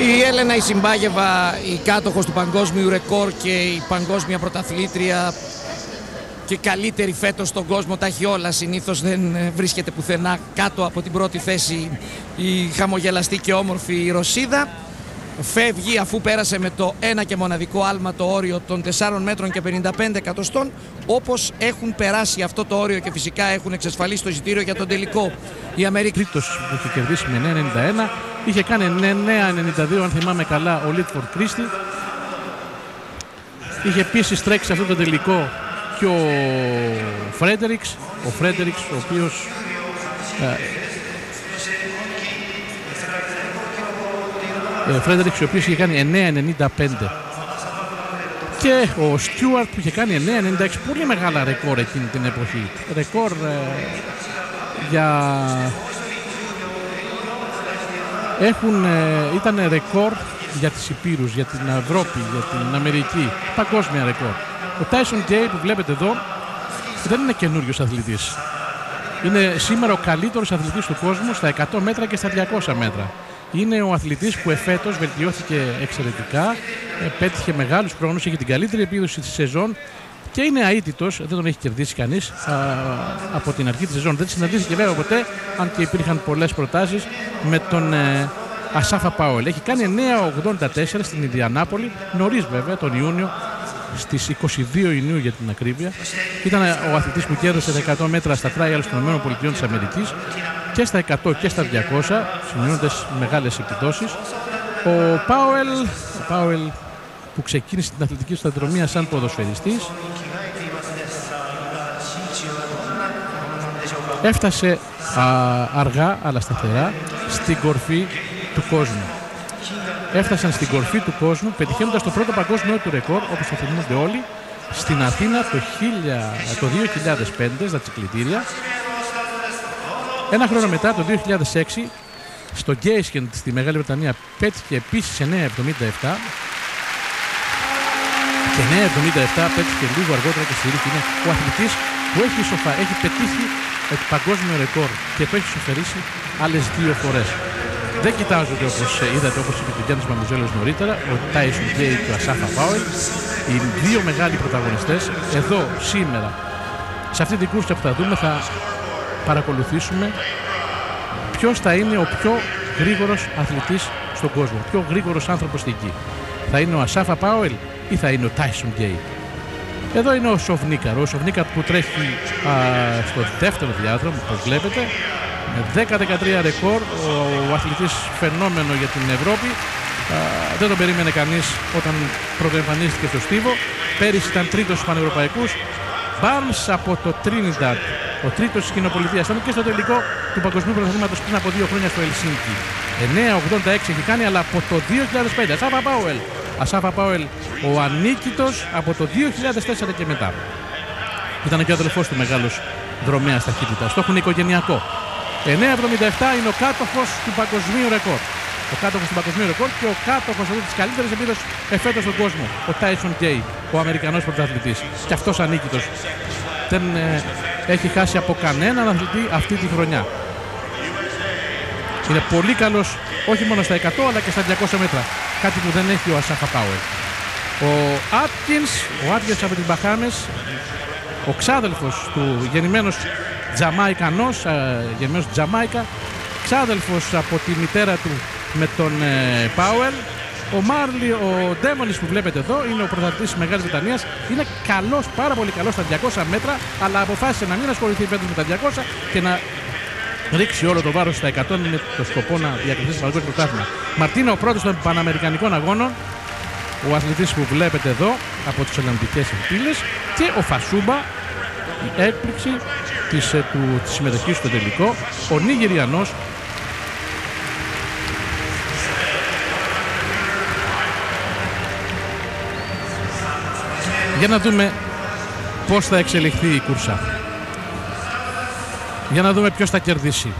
Η Έλενα Ισυμπάγεβα, η κάτοχος του παγκόσμιου ρεκόρ και η παγκόσμια πρωταθλήτρια και καλύτερη φέτος στον κόσμο, τα έχει όλα. Συνήθως δεν ε, βρίσκεται πουθενά κάτω από την πρώτη θέση η χαμογελαστή και όμορφη Ρωσίδα. Φεύγει αφού πέρασε με το ένα και μοναδικό άλμα το όριο των 4 μέτρων και 55 εκατοστών όπως έχουν περάσει αυτό το όριο και φυσικά έχουν εξασφαλίσει το εισιτήριο για τον τελικό. Η Αμερική Τρίτος που είχε κερδίσει με 9,91. Είχε κάνει 9,92 αν θυμάμαι καλά ο Λίτφορντ Κρίστη. Είχε επίσης τρέξει σε αυτό το τελικό και ο Φρέντεριξ. Ο Φρέντεριξ ο οποίος ε, Φρέντεριξ ο οποίος είχε κάνει 9,95 και ο Στιούαρτ που είχε κάνει 9,96 πολύ μεγάλα ρεκόρ εκείνη την εποχή. Ρεκόρ ε, για έχουν, ε, ήταν ρεκόρ για τις Υπήρους, για την Ευρώπη, για την Αμερική. Παγκόσμια ρεκόρ. Ο Tyson Gay που βλέπετε εδώ δεν είναι καινούριος αθλητής. Είναι σήμερα ο καλύτερος αθλητής του κόσμου στα 100 μέτρα και στα 200 μέτρα είναι ο αθλητής που εφέτος βελτιώθηκε εξαιρετικά, ε, πέτυχε μεγάλους χρόνους, είχε την καλύτερη επίδοση της σεζόν και είναι αίτητος, δεν τον έχει κερδίσει κανείς από την αρχή της σεζόν. Δεν συναντήθηκε βέβαια ποτέ, αν και υπήρχαν πολλές προτάσεις με τον ε, Ασάφα Πάολ. Έχει κάνει 9,84 στην Ινδιανάπολη, νωρίς βέβαια, τον Ιούνιο, στις 22 Ιουνίου για την ακρίβεια. Ήταν ο αθλητής που κέρδισε τα 100 μέτρα στα trials των ΗΠΑ και στα 100 και στα 200, σημειώνοντας μεγάλες επιδόσει. Ο Πάουελ, ο Πάουελ που ξεκίνησε την αθλητική του σταδιοδρομία σαν ποδοσφαιριστής έφτασε α, αργά αλλά σταθερά στην κορφή του κόσμου. Έφτασαν στην κορφή του κόσμου πετυχαίνοντας το πρώτο παγκόσμιο του ρεκόρ όπως θα θυμούνται όλοι στην Αθήνα το, 1000, το 2005 στα τσικλητήρια ένα χρόνο μετά, το 2006, στο Γκέισκεντ στη Μεγάλη Βρετανία πέτυχε επίσης 9,77 και 9,77 πέτυχε λίγο αργότερα και στη Ρίχη. Είναι ο αθλητής που έχει, σοφα, έχει πετύχει το παγκόσμιο ρεκόρ και το έχει σοφερήσει άλλες δύο φορές. Δεν κοιτάζονται όπως είδατε, όπως είπε και ο Γιάννης Μαμουζέλος νωρίτερα, ο Τάισον Γκέι και ο Ασάφα Πάουελ, οι δύο μεγάλοι πρωταγωνιστές, εδώ σήμερα, σε αυτή την κούρσα που θα δούμε, θα παρακολουθήσουμε ποιος θα είναι ο πιο γρήγορος αθλητής στον κόσμο, ο πιο γρήγορος άνθρωπος στην γη. Θα είναι ο Ασάφα Πάουελ ή θα είναι ο Τάισον Γκέι; Εδώ είναι ο Σοβνίκαρ, ο Σοβνίκαρ που τρέχει α, στο δεύτερο διάδρομο, όπως βλέπετε, με 10-13 ρεκόρ, ο, ο αθλητής φαινόμενο για την Ευρώπη. Α, δεν τον περίμενε κανείς όταν πρωτοεμφανίστηκε στο Στίβο. Πέρυσι ήταν τρίτος στους Πανευρωπαϊκούς. Μπάμς από το Τρίνινταρτ ο τρίτος τη κοινοπολιτεία. Ήταν και στο τελικό του Παγκοσμίου Πρωταθλήματος πριν από δύο χρόνια στο Ελσίνκι. 9-86 έχει κάνει, αλλά από το 2005. Ασάφα Πάουελ. Ασάφα Πάουελ, ο ανίκητος από το 2004 και μετά. Ήταν και ο αδελφός του μεγάλος δρομέας ταχύτητας. Το έχουν οικογενειακό. 9-77 είναι ο κάτοχος του παγκοσμίου ρεκόρ. Ο κάτοχος του παγκοσμίου ρεκόρ και ο κάτοχος της καλύτερης επίδοσης εφέτος στον κόσμο. Ο Τάισον Κέι, ο Αμερικανός πρωταθλητής. Και αυτός ανίκητος. Δεν ε, έχει χάσει από κανέναν αθλητή αυτή τη χρονιά. Είναι πολύ καλός όχι μόνο στα 100 αλλά και στα 200 μέτρα. Κάτι που δεν έχει ο Ασάφα Πάουερ. Ο Άτκινς, ο Άτκινς από την Μπαχάμες, ο ξάδελφος του γεννημένος Τζαμάικανός, ε, γεννημένος Τζαμάικα, ξάδελφος από τη μητέρα του με τον ε, Πάουελ, Ο Μάρλι, ο Ντέμονης που βλέπετε εδώ, είναι ο πρωταθλητής της Μεγάλης Βρετανίας. Είναι καλός, πάρα πολύ καλός στα 200 μέτρα, αλλά αποφάσισε να μην ασχοληθεί φέτος με τα 200 και να ρίξει όλο το βάρος στα 100 με το σκοπό να διακριθεί στο παγκόσμιο πρωτάθλημα. Μαρτίνο, ο πρώτος των Παναμερικανικών Αγώνων, ο αθλητής που βλέπετε εδώ από τις Ολλανδικές Ευθύλες και ο Φασούμπα, η έκπληξη της, ε, του, της συμμετοχής στο τελικό, ο Νιγηριανός Για να δούμε πώς θα εξελιχθεί η κούρσα. Για να δούμε ποιος θα κερδίσει.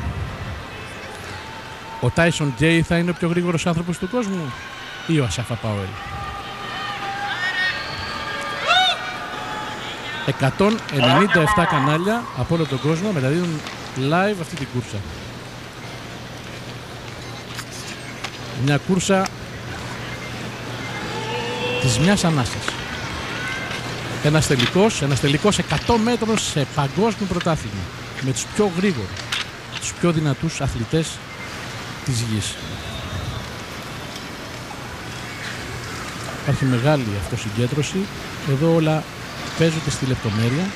Ο Τάισον Τζέι θα είναι ο πιο γρήγορος άνθρωπος του κόσμου ή ο Ασάφα Πάουελ. 197 κανάλια από όλο τον κόσμο μεταδίδουν live αυτή την κούρσα. Μια κούρσα της μιας ανάσας. Ένας τελικός, ένας τελικός 100 μέτρων σε παγκόσμιο πρωτάθλημα. Με τους πιο γρήγορους, τους πιο δυνατούς αθλητές της γης. Υπάρχει μεγάλη αυτοσυγκέντρωση. Εδώ όλα παίζονται στη λεπτομέρεια.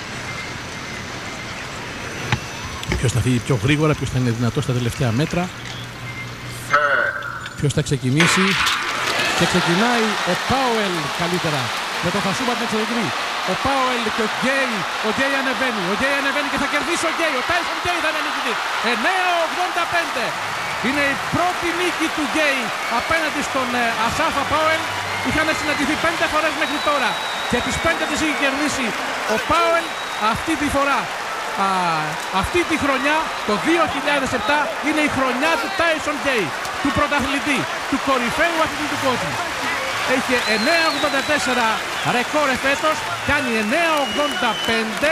Ποιος θα φύγει πιο γρήγορα, ποιος θα είναι δυνατός στα τελευταία μέτρα. Ποιος θα ξεκινήσει. Και ξεκινάει ο Πάουελ καλύτερα με το Φασούμπα την εξωτερική. Ο Πάουελ και ο Γκέι. Ο Γκέι ανεβαίνει. Ο Γκέι ανεβαίνει και θα κερδίσει ο Γκέι. Ο Τάισον Γκέι θα είναι νικητή. 9-85. Είναι η πρώτη νίκη του Γκέι απέναντι στον ε, Ασάφα Πάουελ. Είχαν συναντηθεί πέντε φορές μέχρι τώρα και τις πέντε τις είχε κερδίσει ο Πάουελ αυτή τη φορά. Α, αυτή τη χρονιά, το 2007, είναι η χρονιά του Tyson Γκέι, του πρωταθλητή, του κορυφαίου αθλητή του κόσμου. Έχει 9,84 ρεκόρ εφέτος, κάνει 9,85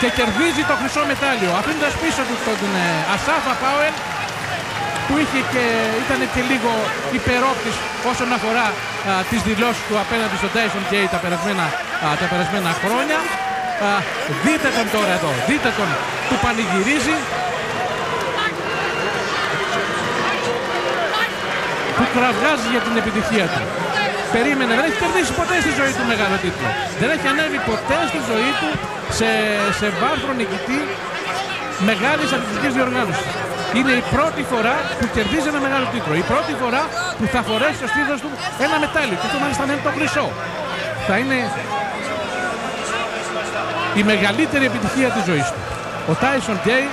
και κερδίζει το χρυσό μετάλλιο. Αφήνοντας πίσω του τον ε, Ασάφα Πάουελ που είχε και, ήταν και λίγο υπερόπτης όσον αφορά α, τις δηλώσεις του απέναντι στο Tyson Gay τα περασμένα, α, τα περασμένα χρόνια. Α, δείτε τον τώρα εδώ, δείτε τον που πανηγυρίζει που κραυγάζει για την επιτυχία του. Περίμενε, δεν έχει κερδίσει ποτέ στη ζωή του μεγάλο τίτλο. Δεν έχει ανέβει ποτέ στη ζωή του σε, σε βάρθρο νικητή μεγάλης αθλητικής διοργάνωσης. Είναι η πρώτη φορά που κερδίζει ένα μεγάλο τίτλο. Η πρώτη φορά που θα φορέσει στο στήθος του ένα μετάλλιο. Και αυτό μάλιστα είναι το χρυσό. Θα είναι η μεγαλύτερη επιτυχία της ζωής του. Ο Tyson Gay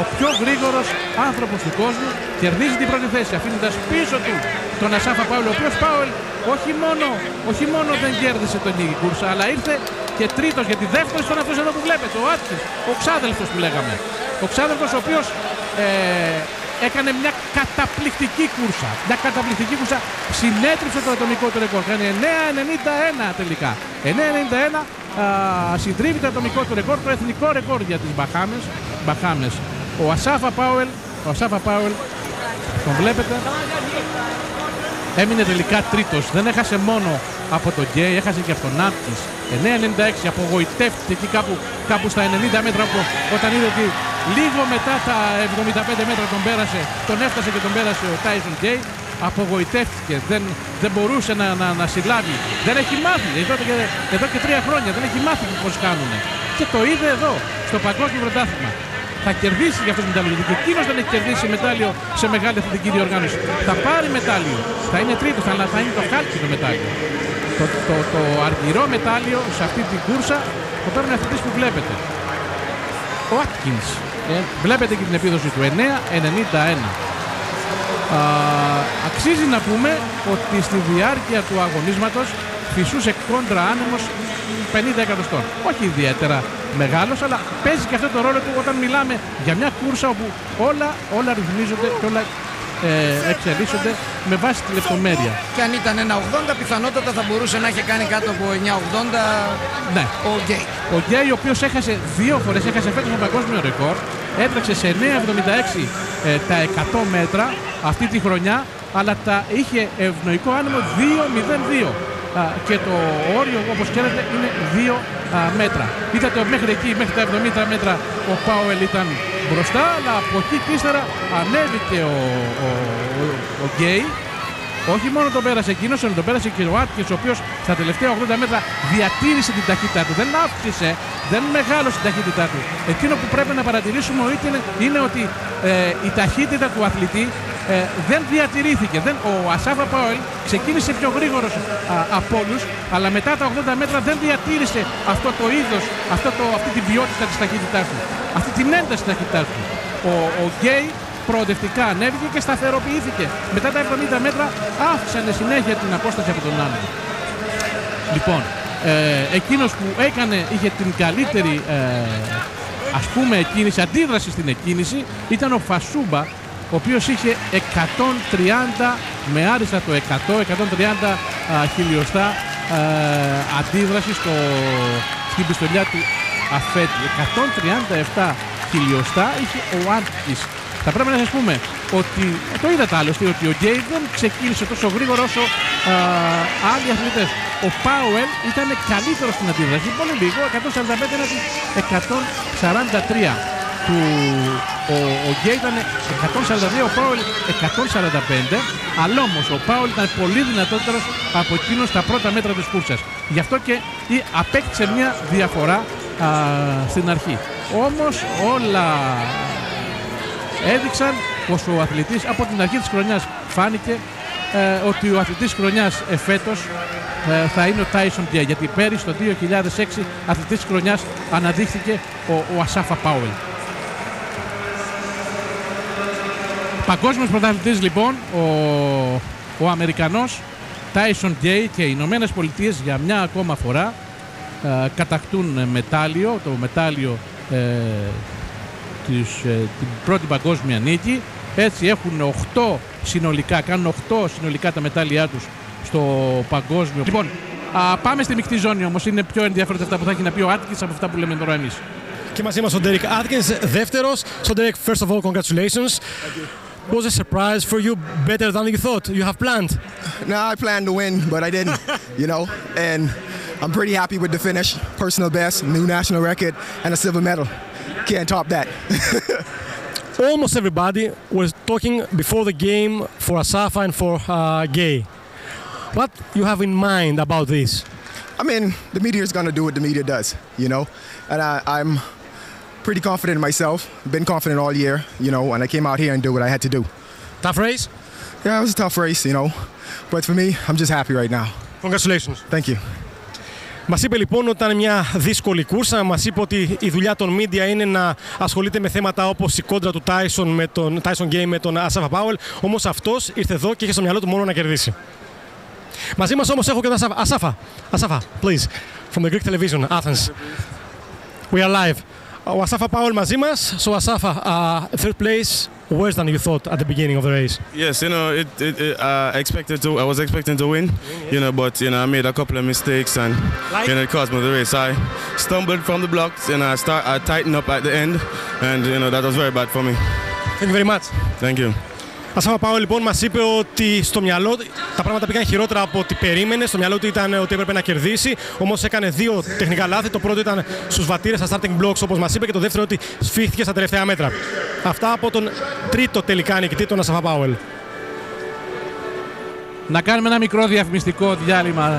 ο πιο γρήγορος άνθρωπος του κόσμου κερδίζει την πρώτη θέση αφήνοντας πίσω του τον Ασάφα Πάουλ ο οποίος Πάουλ όχι μόνο, όχι μόνο δεν κέρδισε τον νίκη κούρσα αλλά ήρθε και τρίτος γιατί δεύτερος ήταν αυτός εδώ που βλέπετε ο Άτκινς, ο ξάδελφος που λέγαμε ο ξάδελφος ο οποίος ε, έκανε μια καταπληκτική κούρσα. Μια καταπληκτική κούρσα. Συνέτριψε το ατομικό του ρεκόρ. Κάνει 9.91 τελικά. 9.91 συντρίβει το ατομικό του ρεκόρ, το εθνικό ρεκόρ για τις Μπαχάμες. Μπαχάμες. Ο Ασάφα Πάουελ, ο Ασάφα Πάουελ, τον βλέπετε, έμεινε τελικά τρίτος. Δεν έχασε μόνο από τον Γκέι, έχασε και από τον Άπτης. 9.96 απογοητεύτηκε εκεί κάπου, κάπου στα 90 μέτρα που, όταν είδε ότι λίγο μετά τα 75 μέτρα τον πέρασε, τον έφτασε και τον πέρασε ο Tyson Γκέι. Απογοητεύτηκε, δεν, δεν μπορούσε να, να, να συλλάβει. Δεν έχει μάθει, εδώ και, εδώ και τρία χρόνια δεν έχει μάθει πώς κάνουν. Και το είδε εδώ, στο παγκόσμιο πρωτάθλημα θα κερδίσει για αυτό το μετάλλιο. Γιατί εκείνος δεν έχει κερδίσει μετάλλιο σε μεγάλη αθλητική διοργάνωση. Θα πάρει μετάλλιο. Θα είναι τρίτος, αλλά θα είναι το χάλκινο μετάλλιο. Το, το, το αργυρό μετάλλιο σε αυτή την κούρσα το παίρνει αυτή που βλέπετε. Ο Άτκινς. Ε, βλέπετε και την επίδοση του 9-91. αξίζει να πούμε ότι στη διάρκεια του αγωνίσματος φυσούσε κόντρα άνεμος 50 εκατοστών. Όχι ιδιαίτερα μεγάλος, αλλά παίζει και αυτό το ρόλο του όταν μιλάμε για μια κούρσα όπου όλα, όλα ρυθμίζονται και όλα ε, εξελίσσονται με βάση τη λεπτομέρεια. Και αν ήταν ένα 80, πιθανότατα θα μπορούσε να έχει κάνει κάτω από 980 ναι. ο Γκέι. Ο Γκέι, ο οποίος έχασε δύο φορές, έχασε φέτος ένα παγκόσμιο ρεκόρ, έτρεξε σε 9,76 ε, τα 100 μέτρα αυτή τη χρονιά, αλλά τα είχε ευνοϊκό άνεμο 2,02 και το όριο όπως ξέρετε είναι 2 μέτρα. Είδατε μέχρι εκεί, μέχρι τα 70 μέτρα ο Πάουελ ήταν μπροστά, αλλά από εκεί και ύστερα ανέβηκε ο, ο, ο, ο Γκέι Όχι μόνο τον πέρασε εκείνος, αλλά τον πέρασε και ο Άτκιν, ο οποίος στα τελευταία 80 μέτρα διατήρησε την ταχύτητά του. Δεν αύξησε, δεν μεγάλωσε την ταχύτητά του. Εκείνο που πρέπει να παρατηρήσουμε είναι ότι ε, η ταχύτητα του αθλητή ε, δεν διατηρήθηκε. Δεν, ο Ασάβα Πάολ ξεκίνησε πιο γρήγορος από όλους, αλλά μετά τα 80 μέτρα δεν διατήρησε αυτό το είδος, αυτή την ποιότητα της ταχύτητάς του, αυτή την ένταση της ταχύτητάς του. Ο, ο Γκέι προοδευτικά ανέβηκε και σταθεροποιήθηκε. Μετά τα 70 μέτρα άφησαν συνέχεια την απόσταση από τον άλλο. Λοιπόν, ε, εκείνος που έκανε, είχε την καλύτερη ε, ας πούμε εκκίνηση, αντίδραση στην εκκίνηση ήταν ο Φασούμπα ο οποίος είχε 130 με άριστα το 100, 130 χιλιοστά ε, αντίδραση στο, στην πιστολιά του αφέτη. 137 χιλιοστά είχε ο Άρτης. Θα πρέπει να σας πούμε ότι, το είδατε άλλωστε, ότι ο Γκέι δεν ξεκίνησε τόσο γρήγορα όσο α, άλλοι αθλητές. Ο Πάουελ ήταν καλύτερος στην αντίδραση, πολύ λίγο, 145 έναντι 143 του ο, ο Γκέι ήταν 142, ο Πάουελ 145, αλλά όμως ο Πάουελ ήταν πολύ δυνατότερος από εκείνο στα πρώτα μέτρα της κούρσας. Γι' αυτό και απέκτησε μια διαφορά α, στην αρχή. Όμως όλα έδειξαν πως ο αθλητής από την αρχή της χρονιάς φάνηκε ε, ότι ο αθλητής χρονιάς εφέτος ε, θα είναι ο Τάισον Γκέι γιατί πέρυσι το 2006 αθλητής χρονιάς αναδείχθηκε ο, ο Ασάφα Πάουελ. Παγκόσμιος πρωταθλητής λοιπόν ο, ο Αμερικανός Tyson Gay και οι Ηνωμένες Πολιτείες για μια ακόμα φορά ε, κατακτούν μετάλλιο, το μετάλλιο ε, της, ε, την πρώτη παγκόσμια νίκη. Έτσι έχουν 8 συνολικά, κάνουν 8 συνολικά τα μετάλλια τους στο παγκόσμιο. Λοιπόν, α, πάμε στη μεικτή ζώνη όμως, είναι πιο ενδιαφέροντα αυτά που θα έχει να πει ο Άτκης από αυτά που λέμε τώρα εμείς. Και μαζί μας ο Derek Atkins, δεύτερος. So Derek, first of all, congratulations. Was a surprise for you better than you thought you have planned? No, I planned to win, but I didn't, you know, and I'm pretty happy with the finish. Personal best, new national record, and a silver medal. Can't top that. Almost everybody was talking before the game for Asafa and for uh, Gay. What you have in mind about this? I mean, the media is going to do what the media does, you know, and I, I'm pretty confident in myself. Been confident all year, you know, and I came out here and did what I had to do. Tough race? Yeah, it was a tough race, you know. But for me, I'm just happy right now. Congratulations. Thank you. Μα είπε λοιπόν ότι ήταν μια δύσκολη κούρσα. Μα είπε ότι η δουλειά των media είναι να ασχολείται με θέματα όπω η κόντρα του Tyson, με τον Tyson Game με τον Ασάφα Πάουελ. Όμω αυτό ήρθε εδώ και είχε στο μυαλό του μόνο να κερδίσει. Μαζί μα όμω έχω και τον Ασάφα. Ασάφα, Ασάφα, please, from the Greek television, Athens. We are live. Ο Ασάφα Πάολ μαζί μας. So Asafa, uh, third place, worse than you thought at the beginning of the race. Yes, you know, it, it, it uh, expected to. I was expecting to win, you know, but you know, I made a couple of mistakes and Like? you know, it cost me the race. I stumbled from the blocks and I start, I tightened up at the end, and you know, that was very bad for me. Thank you very much. Thank you. Ασάφα Πάολ λοιπόν μας είπε ότι στο μυαλό του τα πράγματα πήγαν χειρότερα από ό,τι περίμενε. Στο μυαλό του ήταν ότι έπρεπε να κερδίσει. Όμως έκανε δύο τεχνικά λάθη. Το πρώτο ήταν στους βατήρες, στα starting blocks όπως μας είπε. Και το δεύτερο ότι σφίχθηκε στα τελευταία μέτρα. Αυτά από τον τρίτο τελικά νικητή, τον Ασάφα Πάολ. Να κάνουμε ένα μικρό διαφημιστικό διάλειμμα